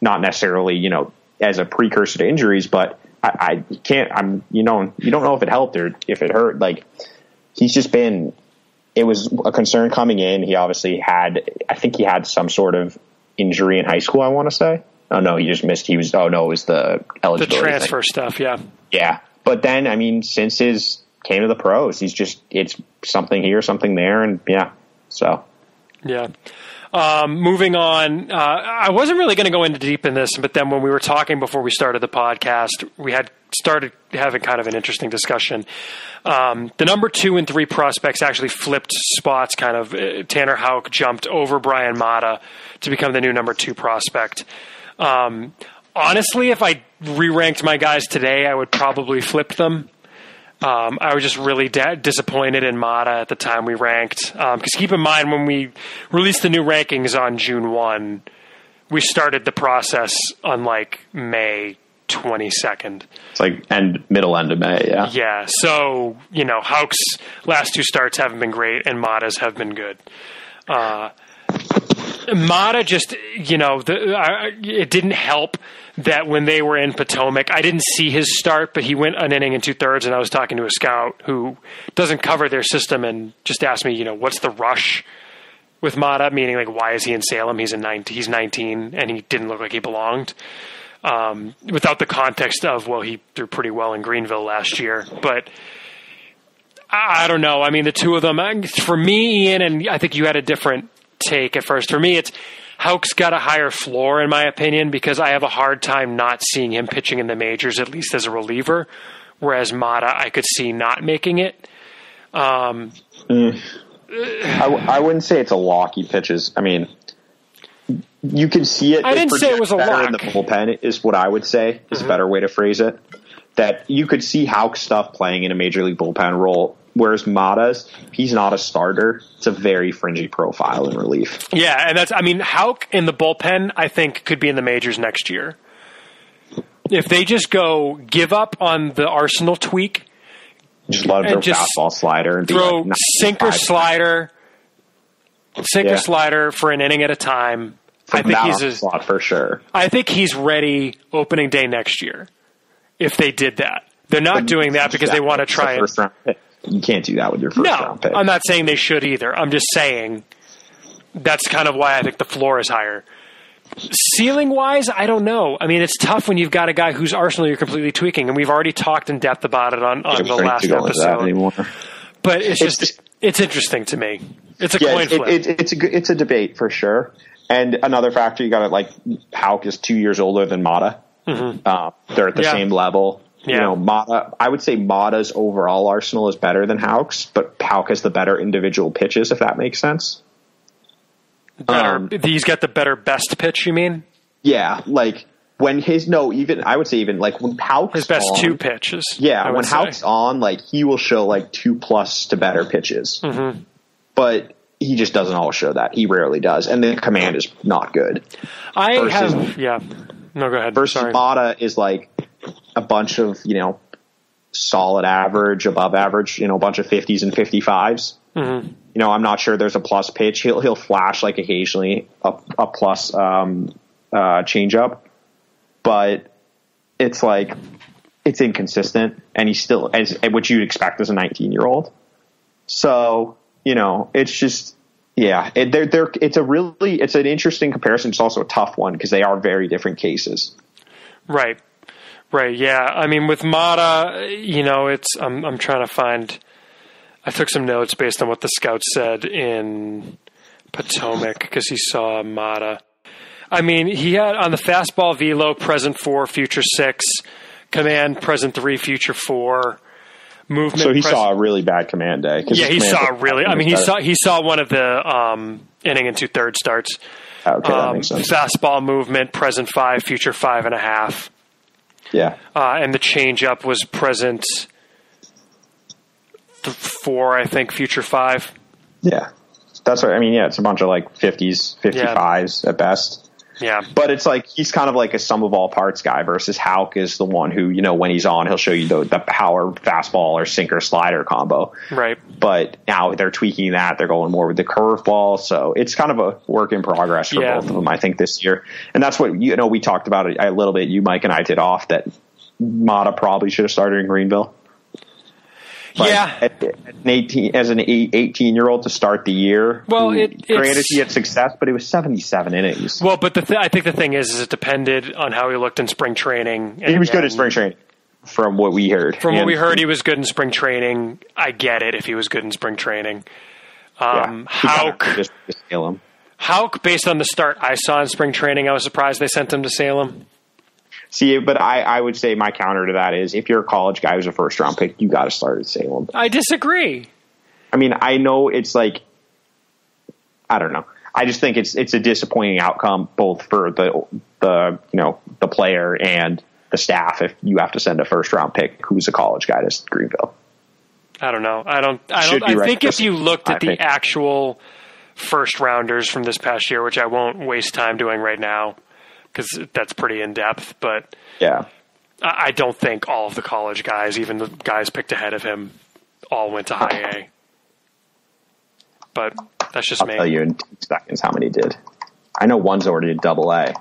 not necessarily you know as a precursor to injuries, but I, I can't. I'm you know you don't know if it helped or if it hurt. Like he's just been it was a concern coming in. He obviously had, I think he had some sort of injury in high school. I want to say. Oh no, he just missed. He was. Oh no, it was the the eligibility. thing. transfer stuff. Yeah. Yeah, but then I mean, since his came to the pros, he's just it's something here, something there, and yeah. So Yeah. Um, moving on, uh, I wasn't really going to go into deep in this, but then when we were talking before we started the podcast, we had started having kind of an interesting discussion. Um, the number two and three prospects actually flipped spots. Kind of Uh, Tanner Houck jumped over Bryan Mata to become the new number two prospect. Um, honestly, if I re-ranked my guys today, I would probably flip them. Um, I was just really da- disappointed in Mata at the time we ranked. Because keep in mind, when we released the new rankings on June 1, we started the process on like May 22nd. It's like end middle end of May. Yeah. Yeah. So you know, Houck's last two starts haven't been great, and Mata's have been good. Uh, Mata just, you know, the, I, it didn't help that when they were in Potomac, I didn't see his start, but he went an inning and two thirds, and I was talking to a scout who doesn't cover their system and just asked me, you know, what's the rush with Mata? Meaning, like, why is he in Salem? He's in 19, he's 19, and he didn't look like he belonged. Um, without the context of, well, he threw pretty well in Greenville last year, but. I don't know. I mean, the two of them, for me, Ian, and I think you had a different take at first. For me, it's Houck's got a higher floor, in my opinion, because I have a hard time not seeing him pitching in the majors, at least as a reliever. Whereas Mata, I could see not making it. Um, mm. I w- I wouldn't say it's a lock he pitches. I mean, you can see it. I didn't say it was a lock. In the bullpen is what I would say is mm-hmm. a better way to phrase it. That you could see Houck stuff playing in a major league bullpen role Whereas Mata's, he's not a starter. It's a very fringy profile in relief. Yeah, and that's I mean, Houck in the bullpen, I think could be in the majors next year. If they just go give up on the Arsenal tweak, just let him throw fastball slider and throw like sinker slider, sinker yeah. slider for an inning at a time. From I think he's a slot for sure. I think he's ready opening day next year. If they did that, they're not doing that because they want to try and you can't do that with your first no, round pick. I'm not saying they should either. I'm just saying that's kind of why I think the floor is higher. Ceiling wise, I don't know. I mean, it's tough when you've got a guy whose arsenal you're completely tweaking, and we've already talked in depth about it on, on the last episode. But it's, it's just it's interesting to me. It's a yeah, coin flip. It, it, it's a it's a debate for sure. And another factor you got to like Houck is two years older than Mata. Mm-hmm. Uh, they're at the yeah. same level. Yeah. You know, Mata, I would say Mata's overall arsenal is better than Houck's, but Houck has the better individual pitches, if that makes sense. Better, um, he's got the better best pitch, you mean? Yeah, like when his no, even I would say even like when Houck's his best on, two pitches. Yeah, when Houck's on, like he will show like two plus to better pitches, mm-hmm. but he just doesn't always show that. He rarely does, and the command is not good. I versus, have yeah. No, go ahead. Versus Sorry. Mata is like a bunch of you know solid average, above average, you know, a bunch of 50s and 55s. Mm-hmm. You know, I'm not sure there's a plus pitch. He'll he'll flash like occasionally a, a plus um, uh, changeup, but it's like it's inconsistent, and he's still as what you'd expect as a 19 year old. So you know, it's just yeah, it, they're they're it's a really it's an interesting comparison. It's also a tough one because they are very different cases. Right. Right. Yeah. I mean, with Mata, you know, it's I'm I'm trying to find. I took some notes based on what the scout said in Potomac because he saw Mata. I mean, he had on the fastball velo present four, future six, command present three, future four, movement. So he saw a really bad command day. Yeah, he saw really. I mean, he saw he saw one of the um, inning and two third starts. Okay, um. Fastball movement present five, future five and a half. Yeah. Uh, and the change up was present th- four, I think, future five. Yeah. That's what I mean. Yeah, it's a bunch of like 50s, 55s yeah. at best. Yeah. But it's like he's kind of like a sum of all parts guy versus Houck is the one who, you know, when he's on, he'll show you the, the power fastball or sinker slider combo. Right. But now they're tweaking that. They're going more with the curveball. So it's kind of a work in progress for yeah. both of them, I think, this year. And that's what, you know, we talked about it a little bit. You, Mike, and I did off that Mata probably should have started in Greenville. But yeah, at, at an eighteen as an eighteen year old to start the year. Well, it, granted he had success, but it was seventy seven innings. Well, but the th- I think the thing is, is it depended on how he looked in spring training. And, he was good in spring training, from what we heard. From and, what we heard, he was good in spring training. I get it if he was good in spring training. Um, yeah, Houck, just, just Salem. Houck, based on the start I saw in spring training, I was surprised they sent him to Salem. See, but I, I would say my counter to that is if you're a college guy who's a first round pick, you got to start at Salem. I disagree. I mean, I know it's like, I don't know. I just think it's it's a disappointing outcome both for the the you know the player and the staff if you have to send a first round pick who's a college guy to Greenville. I don't know. I don't. I don't. I think if you looked at the actual first rounders from this past year, which I won't waste time doing right now, because that's pretty in depth. But yeah, I don't think all of the college guys, even the guys picked ahead of him, all went to high A. But that's just I'll me. tell you in two seconds how many did. I know one's already a double A.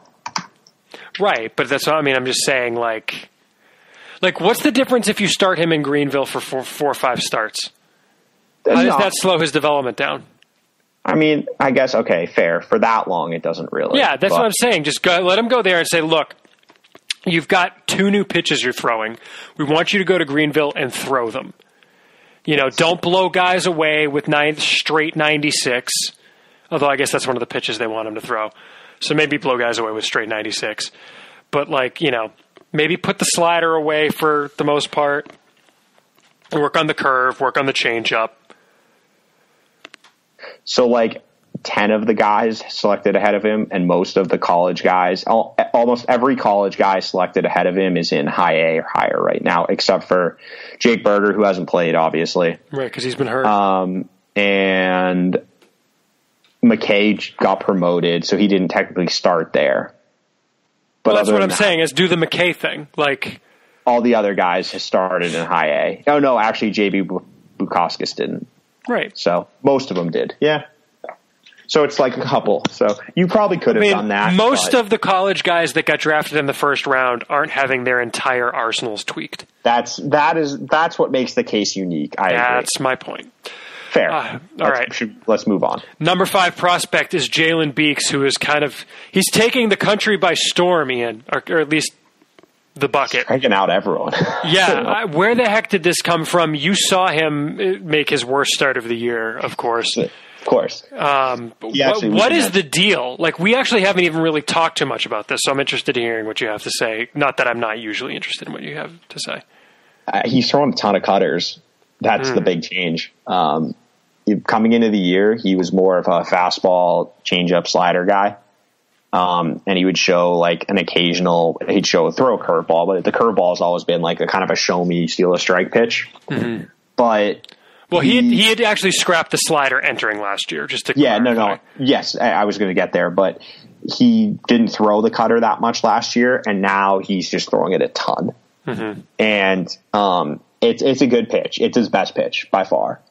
Right, but that's what I mean. I'm just saying, like, like what's the difference if you start him in Greenville for four, four or five starts? How does No, that slow his development down? I mean, I guess okay, fair. For that long, it doesn't really. Yeah, that's but- what I'm saying. Just go, let him go there and say, look, you've got two new pitches you're throwing. We want you to go to Greenville and throw them. You know, don't blow guys away with nine straight 96. Although I guess that's one of the pitches they want him to throw. So maybe blow guys away with straight 96. But like, you know, maybe put the slider away for the most part. Work on the curve, work on the changeup. So like ten of the guys selected ahead of him, and most of the college guys, al- almost every college guy selected ahead of him is in high A or higher right now, except for Jake Burger, who hasn't played, obviously, Right, because he's been hurt. um, and McKay got promoted, so he didn't technically start there. But well, that's what I'm that, saying is do the McKay thing. Like, All the other guys have started in high A. Oh no, actually, JB Bu- Bukauskas didn't. Right. So most of them did. Yeah. So it's like a couple. So you probably could have I mean, done that. most but of the college guys that got drafted in the first round aren't having their entire arsenals tweaked. that's that is that's what makes the case unique. I agree. That's my point. fair. uh, all Let's- right. should- let's move on. Number five prospect is Jalen Beeks, who is kind of he's taking the country by storm, Ian, or, or at least the bucket. Striking out everyone. Yeah, I, where the heck did this come from? You saw him uh, make his worst start of the year, of course. of course. Um, what, what is the deal? Like, we actually haven't even really talked too much about this, so I'm interested in hearing what you have to say. Not that I'm not usually interested in what you have to say. Uh, he's throwing a ton of cutters. That's Hmm. the big change. Um, coming into the year, he was more of a fastball, changeup, slider guy. Um, and he would show like an occasional, he'd show a throw a curveball, but the curveball has always been like a kind of a show me, steal a strike pitch. Mm-hmm. But Well, he had, He- he had actually scrapped the slider entering last year, just to yeah, no, no, clarify. yes, I, I was going to get there, but he didn't throw the cutter that much last year, and now he's just throwing it a ton. And um, it's it's a good pitch. It's his best pitch by far.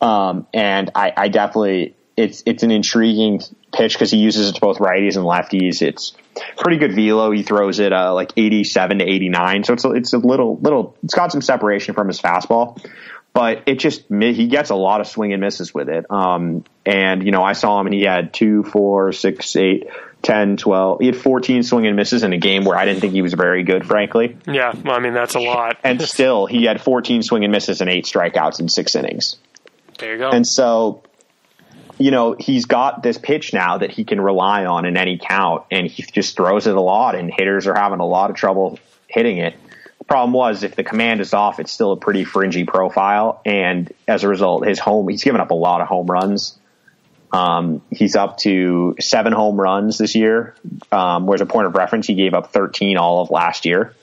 Um, and I, I definitely it's it's an intriguing pitch because he uses it to both righties and lefties. It's pretty good velo. He throws it uh, like eighty seven to eighty nine, so it's a, it's a little little. It's got some separation from his fastball, but it just he gets a lot of swing and misses with it. Um, and you know I saw him and he had two, four, six, eight. 10, 12. He had 14 swing and misses in a game where I didn't think he was very good, frankly. Yeah, well, I mean, that's a lot. And still, he had 14 swing and misses and eight strikeouts in six innings. there you go. And so, you know, he's got this pitch now that he can rely on in any count, and he just throws it a lot, and hitters are having a lot of trouble hitting it. The problem was if the command is off, it's still a pretty fringy profile, and as a result, his home he's given up a lot of home runs. Um, he's up to seven home runs this year. Um, whereas a point of reference, he gave up 13 all of last year.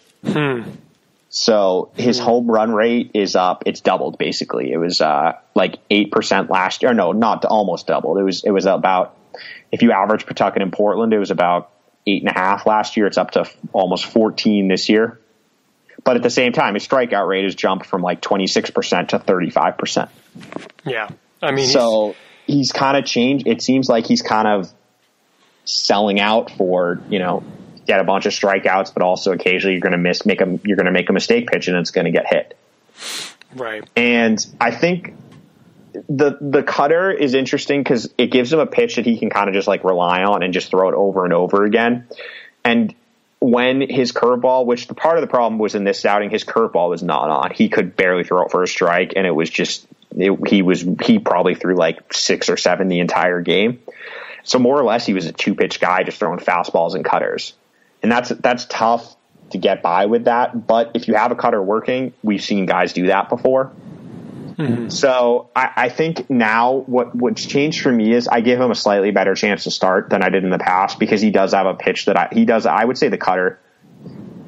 So his home run rate is up. It's doubled basically. It was uh, like eight percent last year. No, not almost doubled. It was it was about if you average Pawtucket and Portland, it was about eight and a half last year. It's up to f- almost fourteen this year. But at the same time, his strikeout rate has jumped from like twenty six percent to thirty five percent. yeah, I mean, he's- So he's kind of changed. It seems like he's kind of selling out for you know get a bunch of strikeouts, but also occasionally you're going to miss make a you're going to make a mistake pitch and it's going to get hit. right. And I think the the cutter is interesting because it gives him a pitch that he can kind of just like rely on and just throw it over and over again. And when his curveball, which the part of the problem was in this outing, his curveball was not on. He could barely throw it for a strike, and it was just it, he was he probably threw like six or seven the entire game. So more or less, he was a two pitch guy, just throwing fastballs and cutters, and that's that's tough to get by with that. But if you have a cutter working, we've seen guys do that before. Mm-hmm. So I, I think now what what's changed for me is I give him a slightly better chance to start than I did in the past because he does have a pitch that I he does I would say the cutter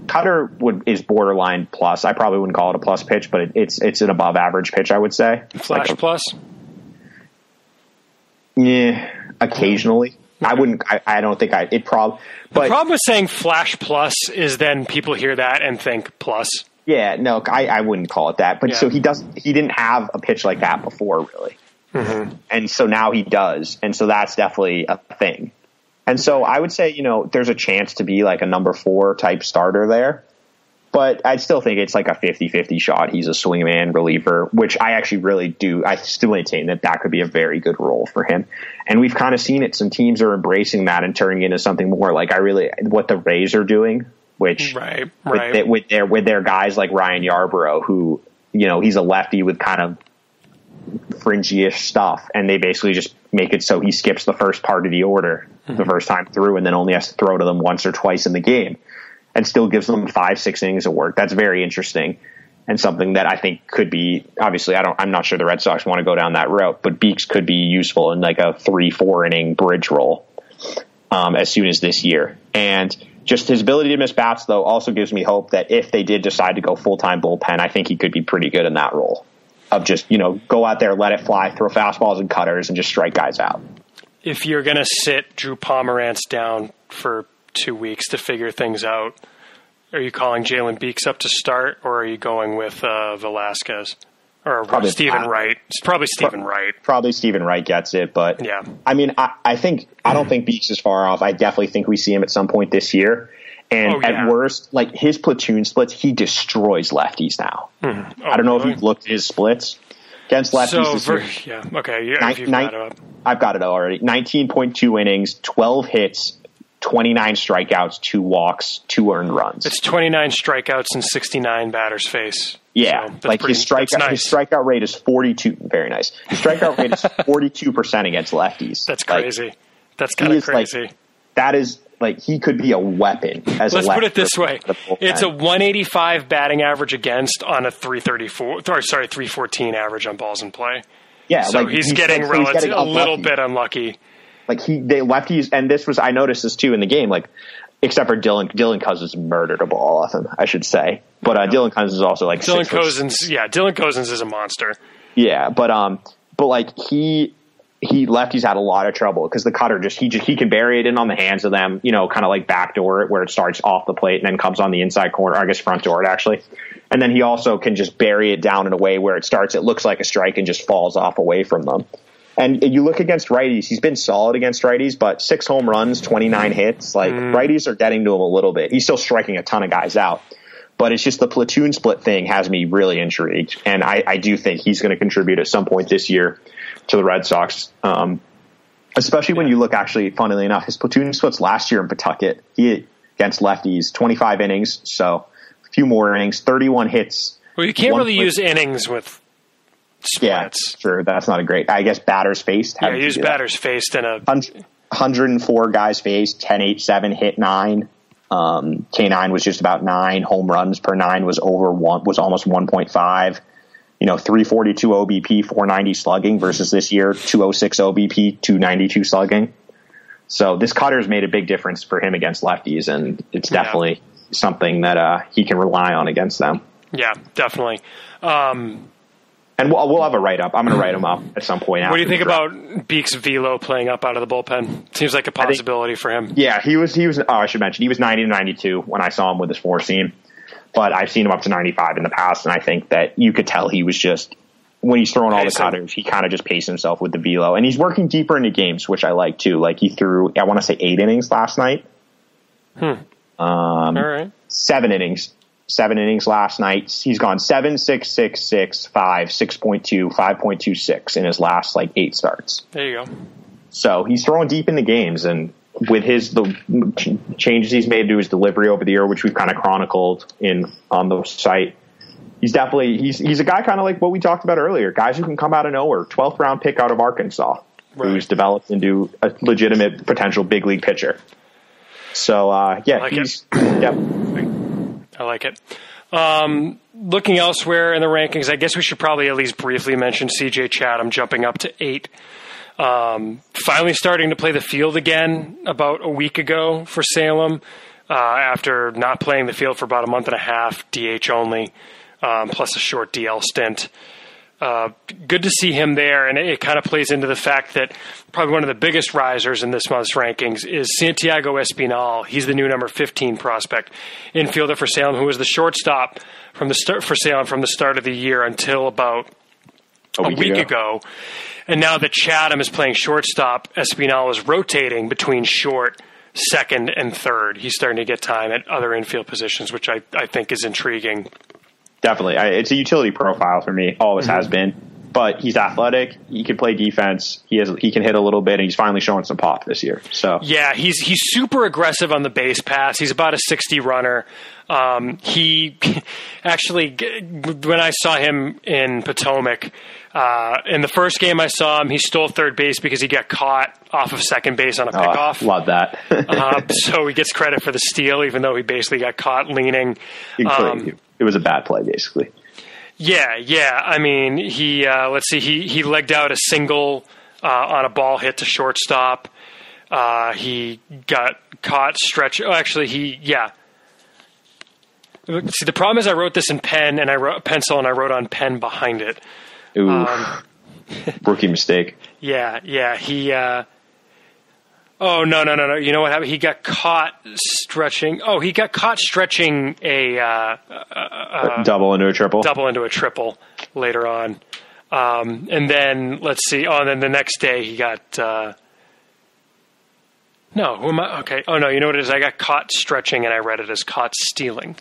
cutter would is borderline plus. I probably wouldn't call it a plus pitch, but it, it's it's an above average pitch. I would say Flash Like a- plus. yeah, occasionally. I wouldn't. I, I don't think I. It prob. But the problem with saying flash plus is then people hear that and think plus. Yeah, no, I, I wouldn't call it that. But Yeah. so he does. He didn't have a pitch like that before, really, Mm-hmm. and so now he does, and so that's definitely a thing. And so I would say, you know, there's a chance to be like a number four type starter there. But I still think it's like a 50-50 shot. He's a swingman reliever, which I actually really do. I still maintain that that could be a very good role for him. And we've kind of seen it. Some teams are embracing that and turning it into something more like I really what the Rays are doing, which Right, with, right. the- with their with their guys like Ryan Yarbrough, who you know he's a lefty with kind of fringy-ish stuff, and they basically just make it so he skips the first part of the order the mm-hmm. first time through, and then only has to throw to them once or twice in the game, and still gives them five six innings of work. That's very interesting. And something that I think could be obviously I don't I'm not sure the Red Sox want to go down that route, but Beeks could be useful in like a three four inning bridge role um, as soon as this year. And just his ability to miss bats, though, also gives me hope that if they did decide to go full time bullpen, I think he could be pretty good in that role of just, you know, go out there, let it fly, throw fastballs and cutters, and just strike guys out. If you're going to sit Drew Pomeranz down for two weeks to figure things out, are you calling Jalen Beeks up to start, or are you going with uh, Velazquez or Probably Steven. Wright? It's probably Steven Wright. Probably Steven Wright gets it, but Yeah. I mean, I, I think I don't think Beeks is far off. I definitely think we see him at some point this year. And Oh, yeah. at worst, like his platoon splits, he destroys lefties now. I don't know if you've looked at his splits against lefties. So, this ver- year. yeah, okay. Yeah, Nine- if you've nine- got it up. I've got it already. 19.2 innings, 12 hits, 29 strikeouts, two walks, two earned runs. It's 29 strikeouts and 69 batters face. yeah, So that's like pretty- his strikeout that's his strikeout rate is 42. Very nice. His strikeout rate is 42 percent against lefties. That's Like, crazy. That's kind of is, like, crazy. that is like he could be a weapon. As Let's put it this way: for the bullpen. it's a 185 batting average against on a 334. Or sorry, 314 average on balls in play. yeah. So like he's, getting so relative, getting a little bit unlucky. Like he they lefties and this was I noticed this too in the game like except for Dylan Dylan Cozens murdered a ball off him I should say but uh, Dylan Cozens is also like Dylan six foot Cozens, yeah, Dylan Cozens is a monster. Yeah, but um, but like he he lefties had a lot of trouble because the cutter just he just he can bury it in on the hands of them, you know, kind of like backdoor it where it starts off the plate and then comes on the inside corner, I guess front door it actually, and then he also can just bury it down in a way where it starts, it looks like a strike and just falls off away from them. And you look against righties, he's been solid against righties, but six home runs, 29 hits, like righties are getting to him a little bit. He's still striking a ton of guys out but it's just the platoon split thing has me really intrigued, and I, I do think he's going to contribute at some point this year to the Red Sox. Um, especially when you look, actually, funnily enough, his platoon splits last year in Pawtucket, he against lefties, 25 innings, so a few more innings, 31 hits. Well, you can't really plate- use innings with Yeah, sure, that's not a great. I guess batters faced. How Yeah, use do that? batters faced in a. 104 guys faced, 10, 8, 7, hit 9. Um, K9 was just about 9. Home runs per 9 was over 1, was almost 1.5. You know, 342 OBP, 490 slugging versus this year, 206 OBP, 292 slugging. So this cutter's made a big difference for him against lefties, and it's Yeah. definitely something that uh, he can rely on against them. Yeah, definitely. Um, And we'll, we'll have a write up. I'm going to write him up at some point. what do you think about Beeks Velo playing up out of the bullpen? Seems like a possibility for him. Yeah, he was. He was. Oh, I should mention he was 90 to 92 when I saw him with his four seam, but I've seen him up to 95 in the past, and I think that you could tell he was just when he's throwing all the cutters, he kind of just paced himself with the velo, and he's working deeper into games, which I like too. Like he threw, I want to say eight innings last night, Hmm. All right. seven innings, seven innings last night. He's gone seven, six, six, six, five, 6.2, 5.26 in his last like eight starts. There you go. So he's throwing deep in the games, and with his the changes he's made to his delivery over the year, which we've kind of chronicled in on the site, he's definitely he's he's a guy kind of like what we talked about earlier, guys who can come out of nowhere. Twelfth round pick out of Arkansas, Right. who's developed into a legitimate potential big league pitcher. So uh, yeah, like he's yep. I like it. Um, looking elsewhere in the rankings, I guess we should probably at least briefly mention CJ Chatham jumping up to eight. Um, finally starting to play the field again about a week ago for Salem uh, after not playing the field for about a month and a half, DH only, um, plus a short DL stint. Uh, good to see him there, and it, it kind of plays into the fact that probably one of the biggest risers in this month's rankings is Santiago Espinal. He's the new number 15 prospect infielder for Salem, who was the shortstop from the start for Salem from the start of the year until about a week, week ago. ago. And now that Chatham is playing shortstop, Espinal is rotating between short, second, and third. He's starting to get time at other infield positions, which I, I think is intriguing. Definitely. I, it's a utility profile for me, always mm-hmm. has been. But he's athletic. He can play defense. He has he can hit a little bit, and he's finally showing some pop this year. So yeah, he's he's super aggressive on the base pass. He's about a sixty runner. Um, he actually, when I saw him in Potomac, uh, in the first game I saw him, he stole third base because he got caught off of second base on a oh, pickoff. Oh, love that. uh, so he gets credit for the steal, even though he basically got caught leaning. Um, it was a bad play, basically. Yeah, yeah. I mean, he uh, let's see, he he legged out a single uh, on a ball hit to shortstop. Uh, he got caught stretch. Oh, actually, he yeah. See, the problem is I wrote this in pen and I wrote pencil and I wrote on pen behind it. Ooh, um, rookie mistake. Yeah, yeah. He uh, Oh no no no no! You know what happened? He got caught stretching. Oh, he got caught stretching a uh, uh, double into a triple. Double into a triple later on, um, and then let's see. Oh, and then the next day he got. Uh, no, who am I? Okay. Oh no, you know what it is? I got caught stretching, and I read it as caught stealing.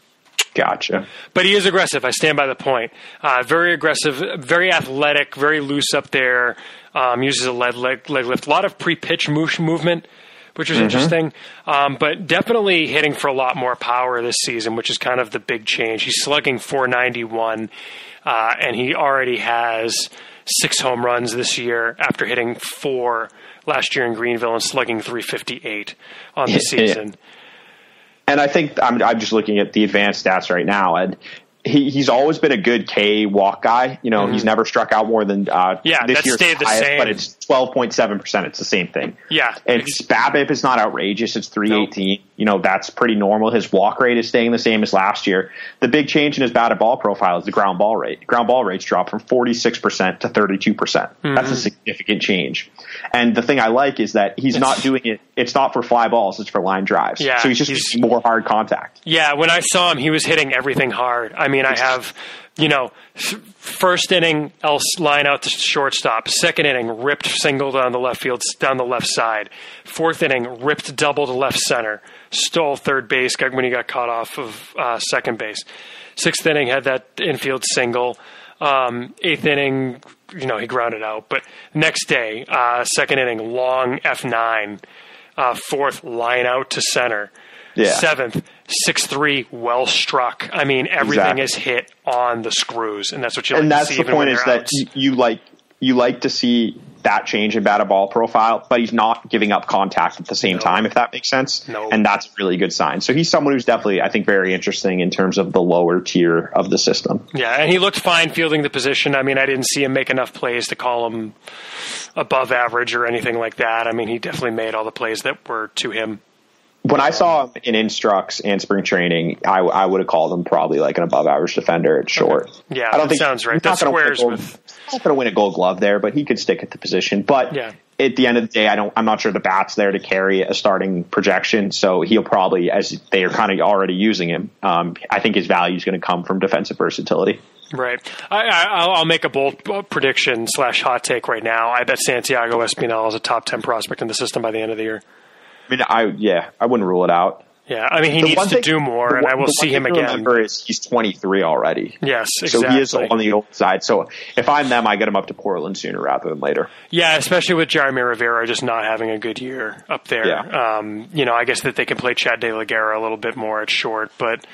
Gotcha. But he is aggressive. I stand by the point. Uh, very aggressive, very athletic, very loose up there. Um, uses a leg, leg, leg lift. A lot of pre-pitch movement, which was mm-hmm. interesting. Um, but definitely hitting for a lot more power this season, which is kind of the big change. He's slugging 491, uh, and he already has six home runs this year after hitting four last year in Greenville and slugging 358 on the season. And I think I'm, I'm just looking at the advanced stats right now, and he, he's always been a good K walk guy. You know, mm-hmm. he's never struck out more than uh, yeah, this year's stayed the highest, same. but it's twelve point seven percent. It's the same thing. Yeah, and his BABIP is not outrageous. It's three eighteen. Nope. You know, that's pretty normal. His walk rate is staying the same as last year. The big change in his batted ball profile is the ground ball rate. Ground ball rates dropped from forty six percent to thirty two percent. That's a mm-hmm. significant change. And the thing I like is that he's it's, not doing it. It's not for fly balls. It's for line drives. Yeah, so he's just he's, more hard contact. Yeah, when I saw him, he was hitting everything hard. I mean, I have you know, first inning, else line out to shortstop. Second inning, ripped single down the left field, down the left side. Fourth inning, ripped double to left center. Stole third base when he got caught off of uh, second base. Sixth inning had that infield single. Um, eighth inning, you know, he grounded out. But next day, uh, second inning, long F nine. Uh, fourth, line out to center. Yeah. Seventh, six three, well struck. I mean, everything exactly. is hit on the screws, and that's what you. And like that's the point is that you, you like you like to see that change in batted ball profile, but he's not giving up contact at the same no. time, if that makes sense. No. And that's a really good sign. So he's someone who's definitely, I think, very interesting in terms of the lower tier of the system. Yeah, and he looked fine fielding the position. I mean, I didn't see him make enough plays to call him above average or anything like that. I mean, he definitely made all the plays that were to him when I saw him in instructs and spring training, I, I would have called him probably like an above average defender at short. Okay. Yeah, I don't think sounds right. That squares gold, with. Not going to win a Gold Glove there, but he could stick at the position. But yeah. at the end of the day, I don't. I'm not sure the bat's there to carry a starting projection. So he'll probably, as they are kind of already using him, um, I think his value is going to come from defensive versatility. Right. I, will make a bold prediction slash hot take right now. I bet Santiago Espinal is a top ten prospect in the system by the end of the year. I mean, I yeah, I wouldn't rule it out. Yeah, I mean, he the needs to thing, do more, and I will see him again. Remember, is he's 23 already. Yes, exactly. So he is on the old side. So if I'm them, I get him up to Portland sooner rather than later. Yeah, especially with Jeremy Rivera just not having a good year up there. Yeah. Um, you know, I guess that they can play Chad De La Guerra a little bit more at short, but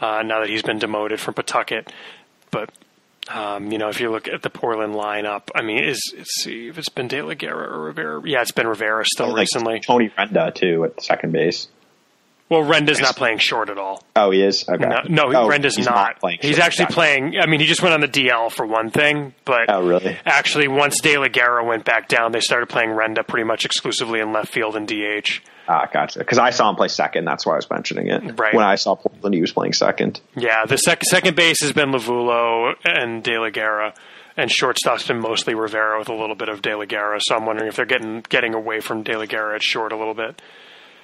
uh, now that he's been demoted from Pawtucket, but um, you know, if you look at the Portland lineup, I mean, is let's see if it's been De La Guerra or Rivera. Yeah, it's been Rivera still like recently. Tony Renda too at second base. Well, Renda's not playing short at all. Oh, he is. Okay. No, no oh, Renda's he's not. not playing. He's actually playing. I mean, he just went on the DL for one thing, but oh, really? Actually, once De La Guerra went back down, they started playing Renda pretty much exclusively in left field and DH. Ah, gotcha. Because I saw him play second. That's why I was mentioning it. Right. When I saw Portland, he was playing second. Yeah, the sec- second base has been Lavulo and De La Guerra. and shortstop's been mostly Rivera with a little bit of De La Guerra. So I'm wondering if they're getting getting away from De La Guerra at short a little bit.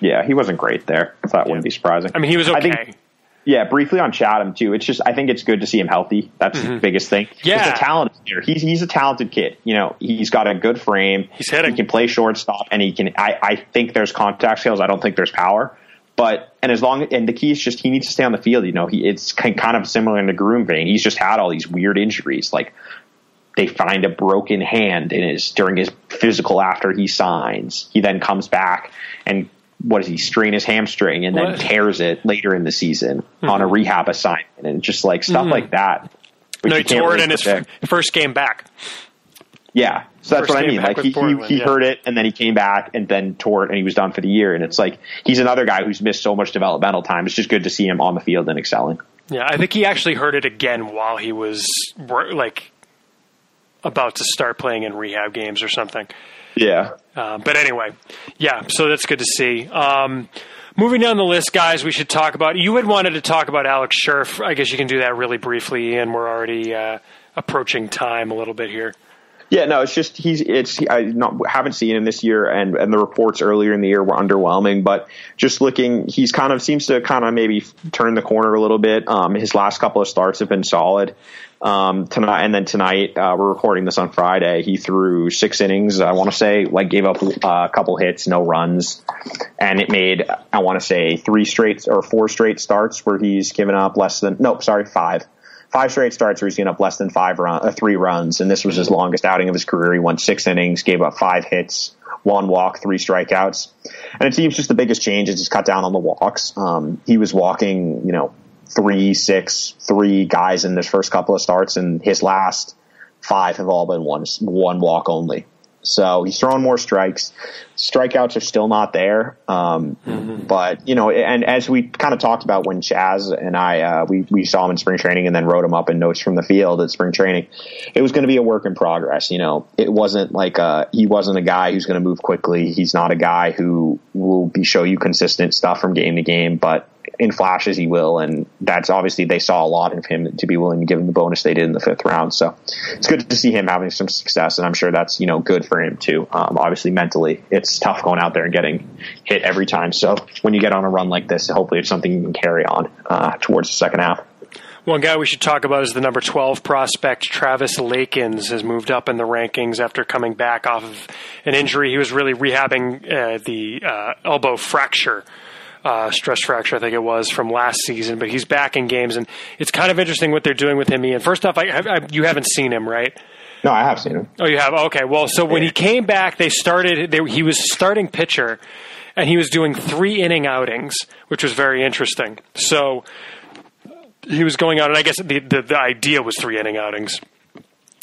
Yeah, he wasn't great there. So that wouldn't be surprising. I mean, he was okay. think- Yeah, briefly on Chatham too. It's just I think it's good to see him healthy. That's the biggest thing. Mm-hmm. Yeah. A talent here. He's he's a talented kid. You know, he's got a good frame. He's hitting. He can play shortstop, and he can. I I think there's contact skills. I don't think there's power. But and as long and the key is just he needs to stay on the field. You know, he it's kind kind of similar in the Groome vein. He's just had all these weird injuries. Like they find a broken hand in his during his physical after he signs. He then comes back and what does he strain his hamstring and then tears it later in the season hmm. on a rehab assignment and just like stuff hmm. like that. No, he tore it really in his predict. f- first game back. Yeah. So that's First what I mean. Like he, he, Portland, he yeah. hurt it and then he came back and then tore it and he was done for the year. And it's like he's another guy who's missed so much developmental time. It's just good to see him on the field and excelling. Yeah, I think he actually heard it again while he was like about to start playing in rehab games or something. Yeah. Uh, but anyway, yeah, so that's good to see. Um, moving down the list, guys, we should talk about. You had wanted to talk about Alex Scherff. I guess you can do that really briefly, and we're already uh, approaching time a little bit here. Yeah, no, it's just he's it's I not haven't seen him this year, and and the reports earlier in the year were underwhelming. But just looking, he's kind of seems to kind of maybe turn the corner a little bit. Um, his last couple of starts have been solid. Um, tonight and then tonight, uh, we're recording this on Friday. He threw six innings. I want to say like gave up uh, a couple hits, no runs, and it made I want to say three straight or four straight starts where he's given up less than nope, sorry, five five straight starts where he's given up less than five run, uh, three runs, and this was his longest outing of his career. He went six innings, gave up five hits, one walk, three strikeouts, and it seems just the biggest change is he's cut down on the walks. Um, he was walking, you know, three, six, three guys in his first couple of starts, and his last five have all been one one walk only. So he's throwing more strikes. Strikeouts are still not there. Um, But, you know, and as we kind of talked about when Chaz and I, uh, we, we saw him in spring training and then wrote him up in notes from the field at spring training, it was going to be a work in progress. You know, it wasn't like, uh, he wasn't a guy who's going to move quickly. He's not a guy who will be show you consistent stuff from game to game, but in flashes he will, and that's obviously they saw a lot of him to be willing to give him the bonus they did in the fifth round. So it's good to see him having some success, and I'm sure that's you know good for him too. Um, obviously mentally, it's tough going out there and getting hit every time. So when you get on a run like this, hopefully it's something you can carry on uh, towards the second half. One guy we should talk about is the number 12 prospect, Travis Lakins, has moved up in the rankings after coming back off of an injury. He was really rehabbing uh, the uh, elbow fracture, uh, stress fracture, I think it was, from last season, but he's back in games, and it's kind of interesting what they're doing with him, Ian. First off, I, I, you haven't seen him, right? No, I have seen him. Oh, you have? Okay. Well, so when he came back, they started, they, he was starting pitcher and he was doing three inning outings, which was very interesting. So he was going out, and I guess the, the, the idea was three inning outings.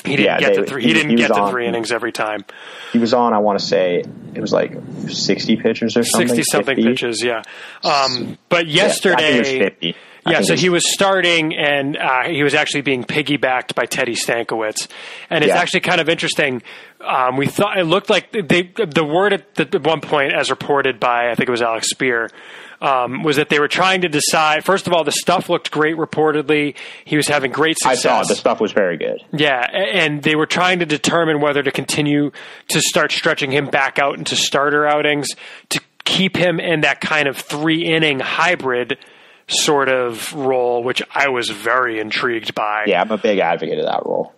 He didn't Yeah, get they- to three. He, he- didn't he get to on- three innings every time. He was on. I want to say it was like 60 pitches or something. Sixty something 50? pitches, yeah. Um, but Yeah, I think it was yesterday, 50. I Yeah, think so he was starting, and uh, he was actually being piggybacked by Teddy Stankiewicz, and it's Yeah. actually kind of interesting. Um, we thought it looked like they the word at, the, at one point, as reported by I think it was Alex Speier, um, was that they were trying to decide. First of all, the stuff looked great. Reportedly, he was having great success. I saw it. The stuff was very good. Yeah, and they were trying to determine whether to continue to start stretching him back out into starter outings to keep him in that kind of three inning hybrid sort of role, which I was very intrigued by. Yeah, I'm a big advocate of that role.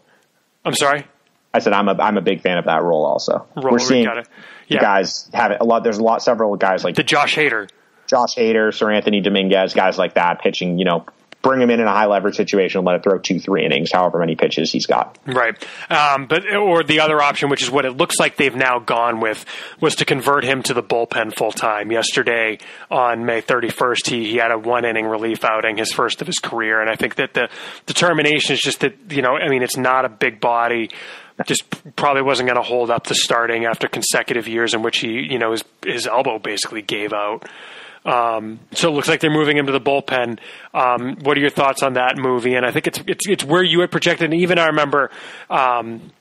I'm sorry. I said I'm a I'm a big fan of that role. Also, Role, we're seeing it. Yeah. guys have it a lot. There's a lot, several guys like The Josh Hader. Josh Hader, Seranthony Dominguez, guys like that pitching. You know, bring him in in a high leverage situation, and let it throw two, three innings, however many pitches he's got. Right. Um, but or the other option, which is what it looks like they've now gone with, was to convert him to the bullpen full time. Yesterday on May 31st, he, he had a one inning relief outing, his first of his career, and I think that the determination is just that you know, I mean, it's not a big body. Just probably wasn't going to hold up to starting after consecutive years in which he, you know, his his elbow basically gave out. Um, so it looks like they're moving him to the bullpen. Um, what are your thoughts on that movie? And I think it's it's it's where you had projected. And even I remember um,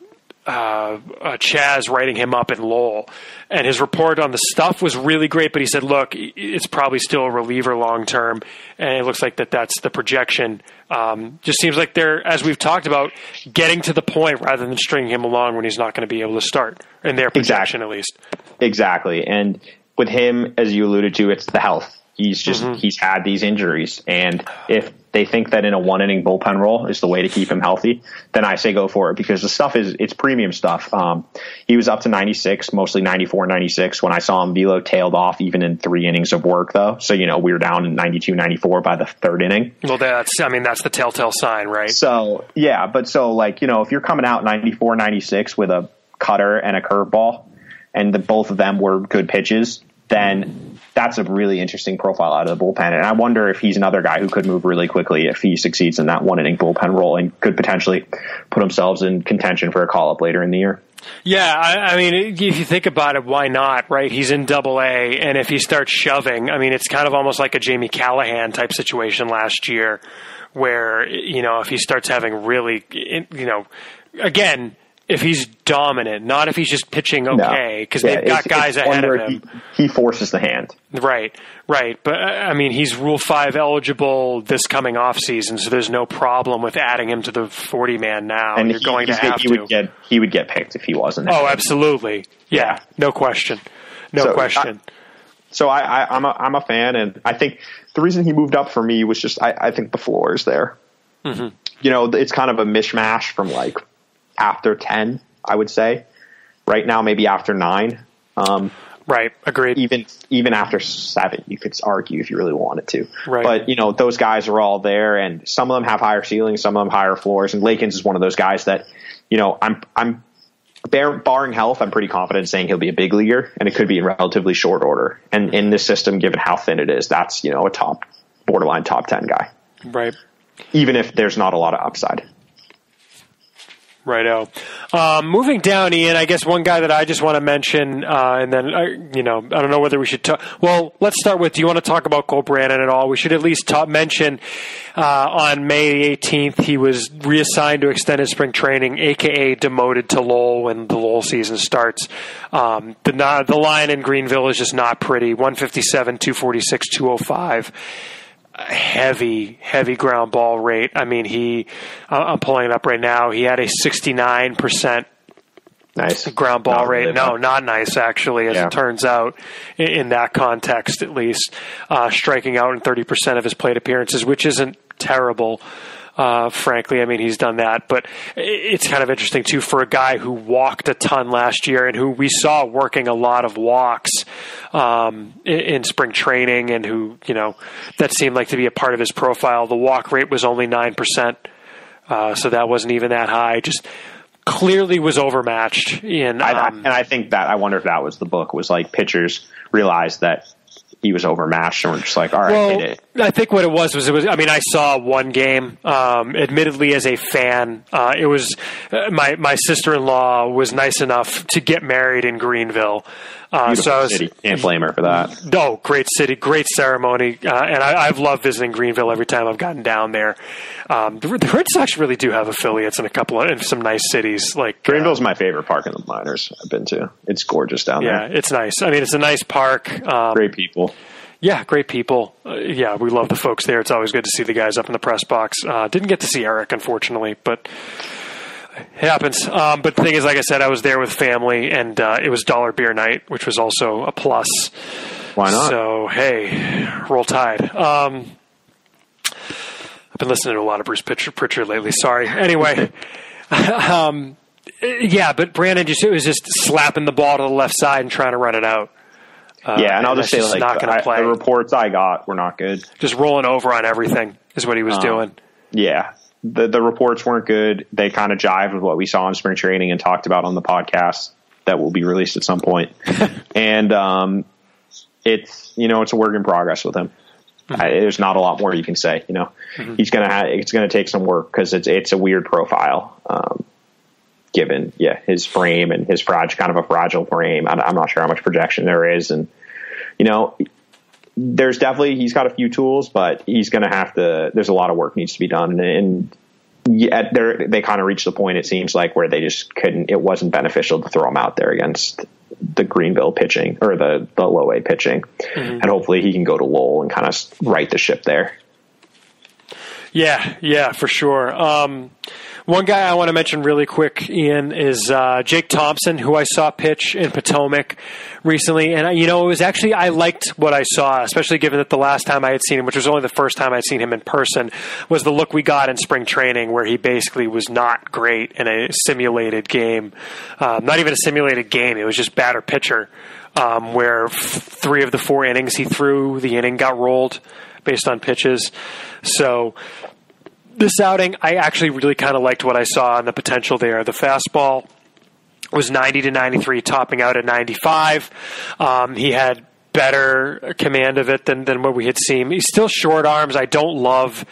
uh, uh, Chaz writing him up in Lowell, and his report on the stuff was really great. But he said, "Look, it's probably still a reliever long term, and it looks like that that's the projection." Um, just seems like they're, as we've talked about, getting to the point rather than stringing him along when he's not going to be able to start in their projection, Exactly. at least. Exactly. And with him, as you alluded to, it's the health. He's just Mm-hmm. he's had these injuries, and if they think that in a one inning bullpen role is the way to keep him healthy, then I say go for it because the stuff is it's premium stuff. Um, he was up to 96, mostly 94, 96 when I saw him. Velo tailed off even in three innings of work though, so you know we were down in 92, 94 by the third inning. Well, that's, I mean, that's the telltale sign, right? So yeah, but so like you know if you're coming out 94, 96 with a cutter and a curveball, and the, both of them were good pitches, then that's a really interesting profile out of the bullpen. And I wonder if he's another guy who could move really quickly if he succeeds in that one inning bullpen role and could potentially put themselves in contention for a call up later in the year. Yeah, I, I mean, if you think about it, why not? Right? He's in Double A, and if he starts shoving, I mean, it's kind of almost like a Jamie Callahan type situation last year, where you know if he starts having really, you know, again. If he's dominant, not if he's just pitching okay, because Yeah, they've got it's- guys it's ahead of him. He, he forces the hand. Right, right. But uh, I mean, he's Rule Five eligible this coming off season, so there's no problem with adding him to the 40 man now. And You're he, going to have he to. would get he would get picked if he wasn't. oh, absolutely. Yeah, Yeah. no question. No So, question. So I, I, I'm a I'm a fan, and I think the reason he moved up for me was just I, I think the floor is there. Mm-hmm. You know, it's kind of a mishmash from like after ten, I would say. Right now, maybe after nine. Um, right. Agreed. even even after seven, you could argue if you really wanted to. Right. But you know, those guys are all there, and some of them have higher ceilings, some of them higher floors. And Lakins is one of those guys that, you know, I'm I'm bar- barring health, I'm pretty confident saying he'll be a big leaguer, and it could be in relatively short order. And in this system, given how thin it is, that's you know a top borderline top ten guy, Right. even if there's not a lot of upside. Righto. Um, moving down, Ian. I guess one guy that I just want to mention, uh, and then uh, you know, I don't know whether we should talk. Well, let's start with. Do you want to talk about Cole Brannen at all? We should at least talk, mention uh, on May 18th he was reassigned to extended spring training, aka demoted to Lowell when the Lowell season starts. Um, the the line in Greenville is just not pretty. 157, 246, 205 heavy, heavy ground ball rate. I mean, he, I'm pulling it up right now. He had a 69% Nice ground ball Not rate. no, bad. not nice, actually, as Yeah. it turns out, in, in that context at least. Uh, striking out in 30% of his plate appearances, which isn't terrible. Uh, frankly, I mean, he's done that, but it's kind of interesting too for a guy who walked a ton last year and who we saw working a lot of walks um, in, in spring training, and who you know that seemed like to be a part of his profile. The walk rate was only nine percent, uh, so that wasn't even that high. Just clearly was overmatched in. I, I- Um, and I think that I wonder if that was the book was like pitchers realized that he was overmatched and were just like, all right, Well, hit it. I think what it was was it was. I mean, I saw one game. Um, admittedly, as a fan, uh, it was uh, my my sister in law was nice enough to get married in Greenville. Uh, so I was, city. Can't blame her for that. no, great city, great ceremony, uh, and I, I've loved visiting Greenville every time I've gotten down there. Um, the, the Red Sox really do have affiliates in a couple of in some nice cities, like uh, Greenville's my favorite park in the minors I've been to. It's gorgeous down yeah, there. Yeah, it's nice. I mean, it's a nice park. Um, Great people. Yeah, great people. Uh, yeah, we love the folks there. It's always good to see the guys up in the press box. Uh, didn't get to see Eric, unfortunately, but it happens. Um, but the thing is, like I said, I was there with family, and uh, it was dollar beer night, which was also a plus. Why not? So hey, roll tide. Um, I've been listening to a lot of Bruce Prichard, Prichard lately. Sorry. Anyway, um, yeah, but Brannen just it was just slapping the ball to the left side and trying to run it out. Uh, yeah, and I'll just say like not going I- play. the reports I got were not good. just rolling over on everything is what he Um, was doing. Yeah. The the reports weren't good. They kind of jived with what we saw in spring training and talked about on the podcast that will be released at some point. and um, it's you know it's a work in progress with him. I, there's not a lot more you can say. You know, he's gonna have it's gonna take some work because it's it's a weird profile. Um, given yeah his frame and his fragile kind of a fragile frame, I'm, I'm not sure how much projection there is, and you know there's definitely he's got a few tools, but he's going to have to. There's a lot of work needs to be done, and, and they they kind of reached the point it seems like where they just couldn't. It wasn't beneficial to throw him out there against the Greenville pitching or the the low A pitching, mm-hmm. and hopefully he can go to Lowell and kind of right the ship there. Yeah, yeah, for sure. Um, one guy I want to mention really quick, Ian, is uh, Jake Thompson, who I saw pitch in Potomac recently, and you know, it was actually I liked what I saw, especially given that the last time I had seen him, which was only the first time I'd seen him in person, was the look we got in spring training, where he basically was not great in a simulated game, um, not even a simulated game. It was just batter pitcher, um, where f- three of the four innings he threw, the inning got rolled based on pitches. So this outing, I actually really kind of liked what I saw and the potential there. The fastball was 90 to 93, topping out at 95. Um, he had better command of it than, than what we had seen. He's still short arms. I don't love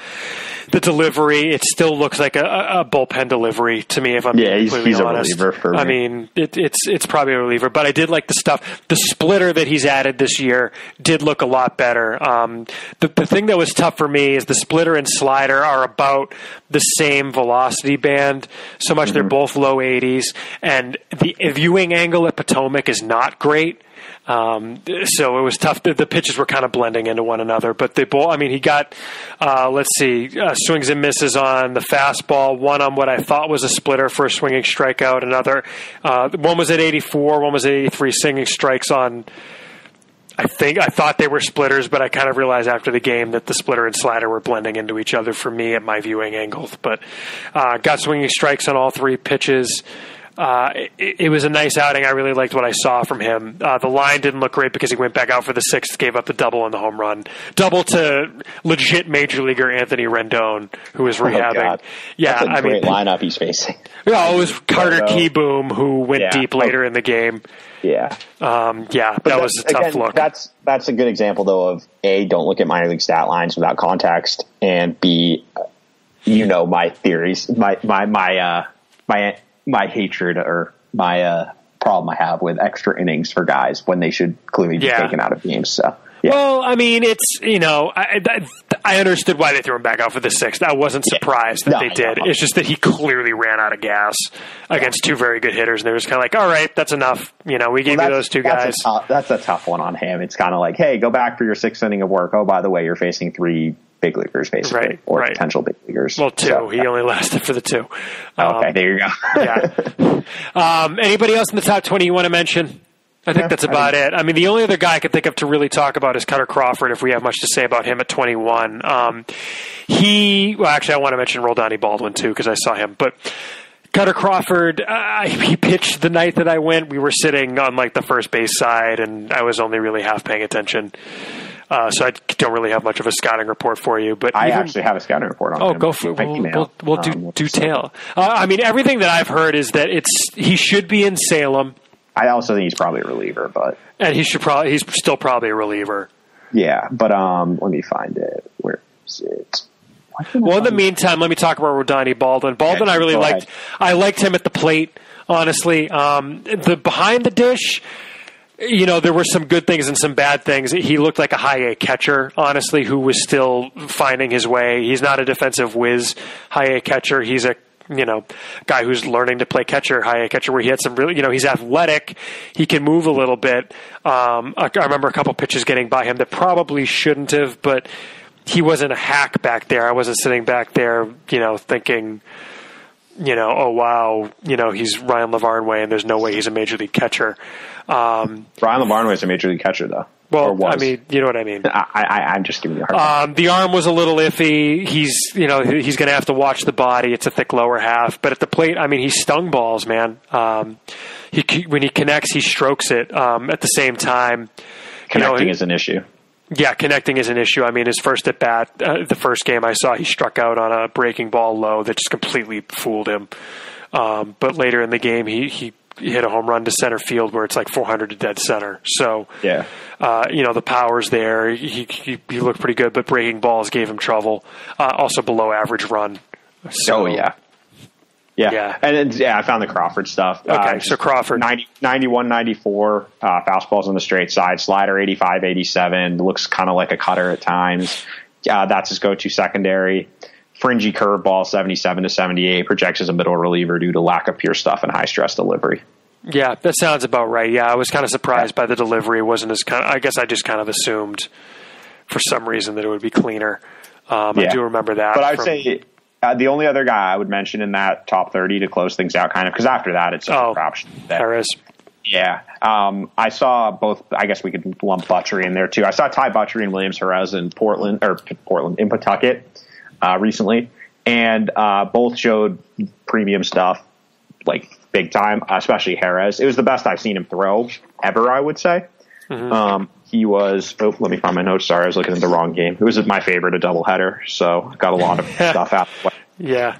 the delivery. It still looks like a, a bullpen delivery to me. If I'm yeah, he's, he's honest. a reliever for me. I mean, it, it's it's probably a reliever, but I did like the stuff. The splitter that he's added this year did look a lot better. Um, the the thing that was tough for me is the splitter and slider are about the same velocity band. So much mm-hmm. they're both low 80s, and the viewing angle at Potomac is not great. Um, so it was tough. The, the, pitches were kind of blending into one another, but they both, I mean, he got, uh, let's see, uh, swings and misses on the fastball, one on what I thought was a splitter for a swinging strikeout, another, uh, one was at 84, one was at 83 swinging strikes on, I think I thought they were splitters, but I kind of realized after the game that the splitter and slider were blending into each other for me at my viewing angles. But uh, got swinging strikes on all three pitches. Uh, it, it, was a nice outing. I really liked what I saw from him. Uh, the line didn't look great because he went back out for the sixth, gave up the double and the home run. Double to legit major leaguer Anthony Rendon, who was oh, rehabbing. Oh yeah, That's a I great mean, lineup he's facing. Yeah, it was Carter Kieboom who went yeah. deep later in the game. Yeah, um, yeah, but that was a tough again, look. That's that's a good example though of a don't look at minor league stat lines without context, and b you know my theories, my my my uh, my my hatred or my uh, problem I have with extra innings for guys when they should clearly be yeah. taken out of games. So. Yeah. Well, I mean, it's you know, I, I understood why they threw him back out for the sixth. I wasn't surprised yeah. that no, they did. It's just that he clearly ran out of gas against two very good hitters, and they were just kind of like, "All right, that's enough." You know, we gave well, you those two that's guys. A tough, that's a tough one on him. It's kind of like, "Hey, go back for your sixth inning of work." Oh, by the way, you're facing three big leaguers, basically, right, or right. potential big leaguers. Well, two. So, he yeah. only lasted for the two. Um, okay, there you go. yeah. Um, anybody else in the top twenty you want to mention? I think yeah, that's about I mean, it. I mean, the only other guy I could think of to really talk about is Kutter Crawford. If we have much to say about him at 21, um, he. Well, actually, I want to mention Roldani Baldwin too because I saw him, but. Kutter Crawford, uh, he pitched the night that I went. We were sitting on like the first base side, and I was only really half paying attention. Uh, so I don't really have much of a scouting report for you, but I even, actually have a scouting report on. Oh, him. go for it. We'll, we'll, we'll, do um, do tail. Uh, I mean, everything that I've heard is that it's he should be in Salem. I also think he's probably a reliever, but and he should probably he's still probably a reliever. Yeah, but um, let me find it. Where is it? Well, in the meantime, let me talk about Roldani Baldwin. Baldwin, I really liked. Ahead. I liked him at the plate. Honestly, um, the behind the dish you know, there were some good things and some bad things. He looked like a high A catcher, honestly, who was still finding his way. He's not a defensive whiz high A catcher. He's a you know, guy who's learning to play catcher, high A catcher, where he had some really, you know, he's athletic, he can move a little bit. Um, I, I remember a couple pitches getting by him that probably shouldn't have, but he wasn't a hack back there. I wasn't sitting back there, you know, thinking, you know, oh wow, you know, he's Ryan Lavarnway and there's no way he's a major league catcher. Um, Ryan Lavarnway is a major league catcher though. Well, I mean, you know what I mean. I, I, am just giving you a hard. Um, the arm was a little iffy. He's, you know, he's going to have to watch the body. It's a thick lower half, but at the plate, I mean, he stung balls, man. Um, he when he connects, he strokes it. Um, at the same time, connecting you know, is an issue. Yeah, connecting is an issue. I mean, his first at bat, uh, the first game I saw, he struck out on a breaking ball low that just completely fooled him. Um, but later in the game, he he hit a home run to center field where it's like 400 to dead center. So yeah, uh, you know the power's there. He, he, he looked pretty good, but breaking balls gave him trouble. Uh, also below average run. So, oh yeah. Yeah. yeah. And yeah, I found the Crawford stuff. Okay, uh, so Crawford. 90, 91, 94, uh, fastballs on the straight side, slider 85, 87, looks kind of like a cutter at times. Uh, that's his go-to secondary. fringy curveball, 77 to 78, projects as a middle reliever due to lack of pure stuff and high stress delivery. Yeah, that sounds about right. Yeah, I was kind of surprised by the delivery. It wasn't as kind. Of, I guess I just kind of assumed for some reason that it would be cleaner. Um, yeah. I do remember that. But I'd from, say uh, the only other guy I would mention in that top 30 to close things out, kind of, because after that, it's oh, a crap. There is. Yeah. Um, I saw both, I guess we could lump Buttrey in there too. I saw Ty Buttrey and Williams Jerez in Portland, or Portland, in Pawtucket uh, recently, and uh, both showed premium stuff, like big time, especially Jerez. It was the best I've seen him throw ever, I would say. Mm-hmm. Um, he was. Oh, let me find my notes. Sorry, I was looking at the wrong game. It was my favorite, a doubleheader. So got a lot of stuff out. Yeah.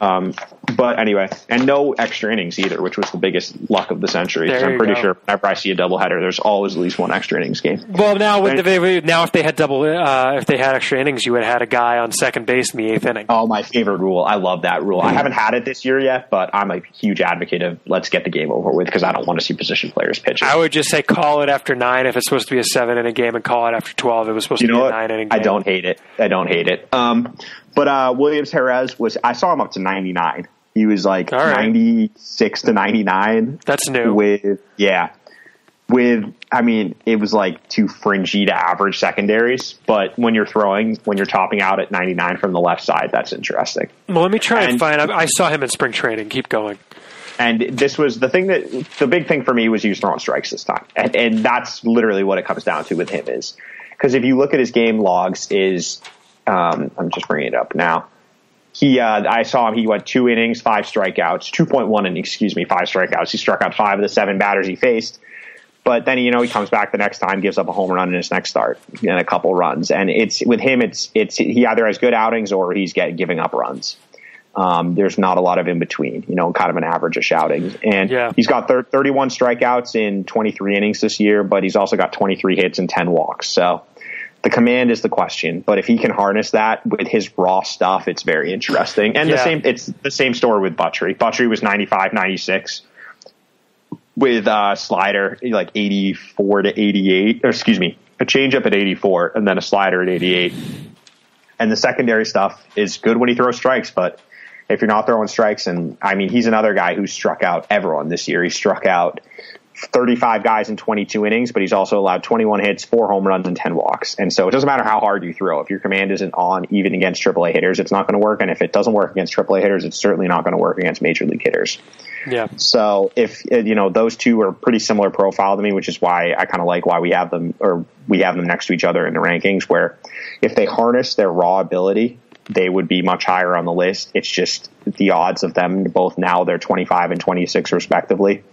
Um, but anyway, and no extra innings either, which was the biggest luck of the century. I'm pretty go. sure whenever I see a doubleheader, there's always at least one extra innings game. Well, now with the, now if they had double, uh, if they had extra innings, you would have had a guy on second base in the eighth inning. Oh, my favorite rule! I love that rule. I haven't had it this year yet, but I'm a huge advocate of let's get the game over with because I don't want to see position players pitch. I would just say call it after nine if it's supposed to be a seven inning game, and call it after twelve if it was supposed you to be a nine inning. game. I don't hate it. I don't hate it. Um, but uh, Williams Jerez was I saw him up to 99. He was like right. 96 to 99. That's new. With yeah, with I mean it was like too fringy to average secondaries, but when you're throwing when you're topping out at 99 from the left side, that's interesting. Well, let me try and, and find. I, I saw him in spring training. Keep going. And this was the thing that the big thing for me was he was throwing strikes this time, and, and that's literally what it comes down to with him is because if you look at his game logs, is um, I'm just bringing it up now. He, uh, I saw him. He went two innings, five strikeouts, two point one innings, excuse me, five strikeouts. He struck out five of the seven batters he faced. But then you know he comes back the next time, gives up a home run in his next start and a couple runs. And it's with him, it's it's he either has good outings or he's get, giving up runs. Um, there's not a lot of in between, you know, kind of an average of shoutings. And yeah. he's got thir- 31 strikeouts in 23 innings this year, but he's also got 23 hits and 10 walks. So the command is the question, but if he can harness that with his raw stuff, it's very interesting. And yeah. the same, it's the same story with Buttrey. Buttrey was 95, 96 with uh, slider like 84 to 88, or excuse me, a changeup at 84 and then a slider at 88. And the secondary stuff is good when he throws strikes, but if you're not throwing strikes, and I mean, he's another guy who struck out everyone this year. He struck out 35 guys in 22 innings, but he's also allowed 21 hits, four home runs, and 10 walks. And so it doesn't matter how hard you throw. If your command isn't on even against AAA hitters, it's not going to work. And if it doesn't work against AAA hitters, it's certainly not going to work against major league hitters. Yeah. So if, you know, those two are pretty similar profile to me, which is why I kind of like why we have them or we have them next to each other in the rankings where if they harness their raw ability, they would be much higher on the list. It's just the odds of them both now they're 25 and 26 respectively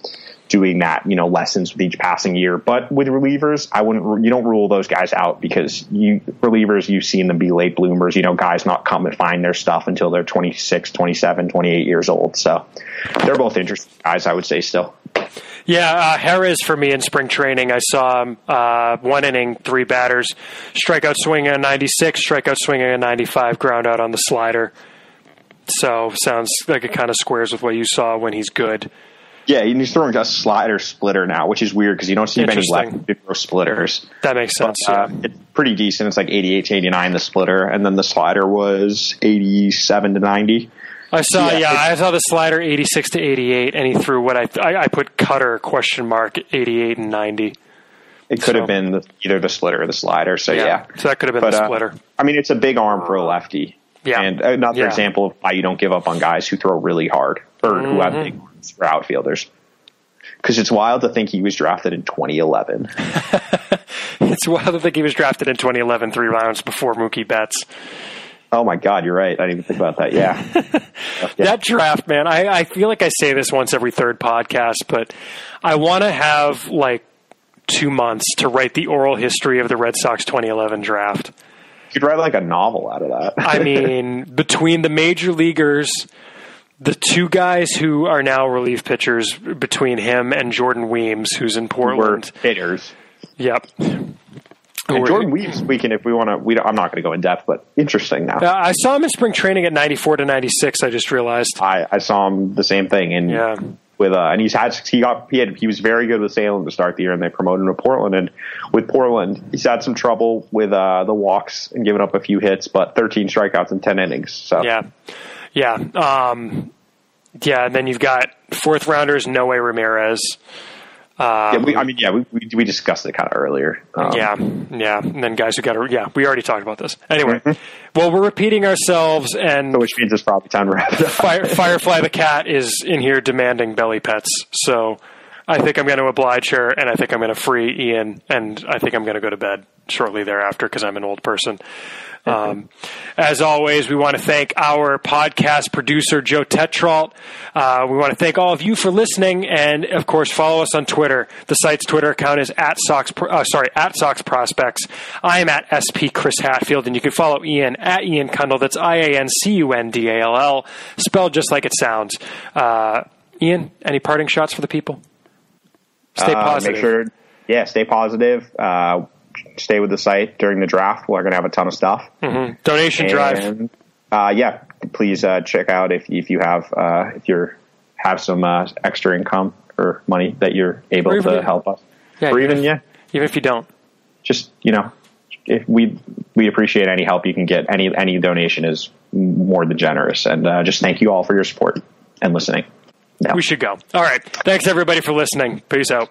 doing that, you know, lessons with each passing year. But with relievers, I wouldn't, you don't rule those guys out because you, relievers, you've seen them be late bloomers, you know, guys not come and find their stuff until they're 26, 27, 28 years old. So they're both interesting guys, I would say still. Yeah, uh, Jerez for me in spring training. I saw uh, one inning, three batters, strikeout swinging a 96, strikeout swinging a 95, ground out on the slider. So sounds like it kind of squares with what you saw when he's good. Yeah, he's throwing a slider splitter now, which is weird because you don't see many left throw splitters. That makes sense. But, uh, It's pretty decent. It's like 88 to 89 the splitter, and then the slider was 87 to 90. I saw, yeah, yeah I saw the slider 86 to 88, and he threw what I I, I put cutter question mark 88 and 90. It could so, have been the, either the splitter or the slider. So yeah, yeah. so that could have been but, the uh, splitter. Uh, I mean, it's a big arm for a lefty. Yeah, and another yeah. example of why you don't give up on guys who throw really hard or mm-hmm. who have big for outfielders. Because it's wild to think he was drafted in 2011. it's wild to think he was drafted in 2011, three rounds before Mookie Betts. Oh my God, you're right. I didn't even think about that. Yeah. yeah. That draft, man, I, I feel like I say this once every third podcast, but I want to have like two months to write the oral history of the Red Sox 2011 draft. You could write like a novel out of that. I mean, between the major leaguers the two guys who are now relief pitchers between him and Jordan Weems, who's in Portland, We're hitters. Yep. And Jordan Weems speaking, if we want to, we I'm not going to go in depth, but interesting now. Uh, I saw him in spring training at 94 to 96. I just realized. I, I saw him the same thing, and yeah. with uh, and he's had he got he had he was very good with Salem to start the year, and they promoted him to Portland. And with Portland, he's had some trouble with uh, the walks and giving up a few hits, but 13 strikeouts in 10 innings. So Yeah, yeah, um, yeah. And then you've got fourth rounders Noe Ramirez. yeah, we, I mean, yeah, we, we, we discussed it kind of earlier. Um, Yeah, yeah, and then guys who got to yeah, we already talked about this. Anyway, well, we're repeating ourselves, and which means it's probably time to wrap it up. Fire, Firefly the cat is in here demanding belly pets. So I think I'm going to oblige her, and I think I'm going to free Ian, and I think I'm going to go to bed shortly thereafter because I'm an old person. Um, as always, we want to thank our podcast producer, Joe Tetrault. Uh, we want to thank all of you for listening, and of course, follow us on Twitter. The site's Twitter account is at Sox, uh, sorry, at Sox Prospects. I am at SP Chris Hatfield, and you can follow Ian at Ian Cundall. That's I A N C U N D A L L, spelled just like it sounds. Uh, Ian, any parting shots for the people? Stay Uh, positive. Make sure, yeah, stay positive. Uh, stay with the site during the draft. We're going to have a ton of stuff. Donation drive. And, uh, yeah, please uh, check out if if you have uh, if you're have some uh, extra income or money that you're able to help us. Yeah, or even even if- yeah, Even if you don't. just you know, if we we appreciate any help you can get. Any any donation is more than generous, and uh, just thank you all for your support and listening. Yeah. We should go. All right. Thanks, everybody, for listening. Peace out.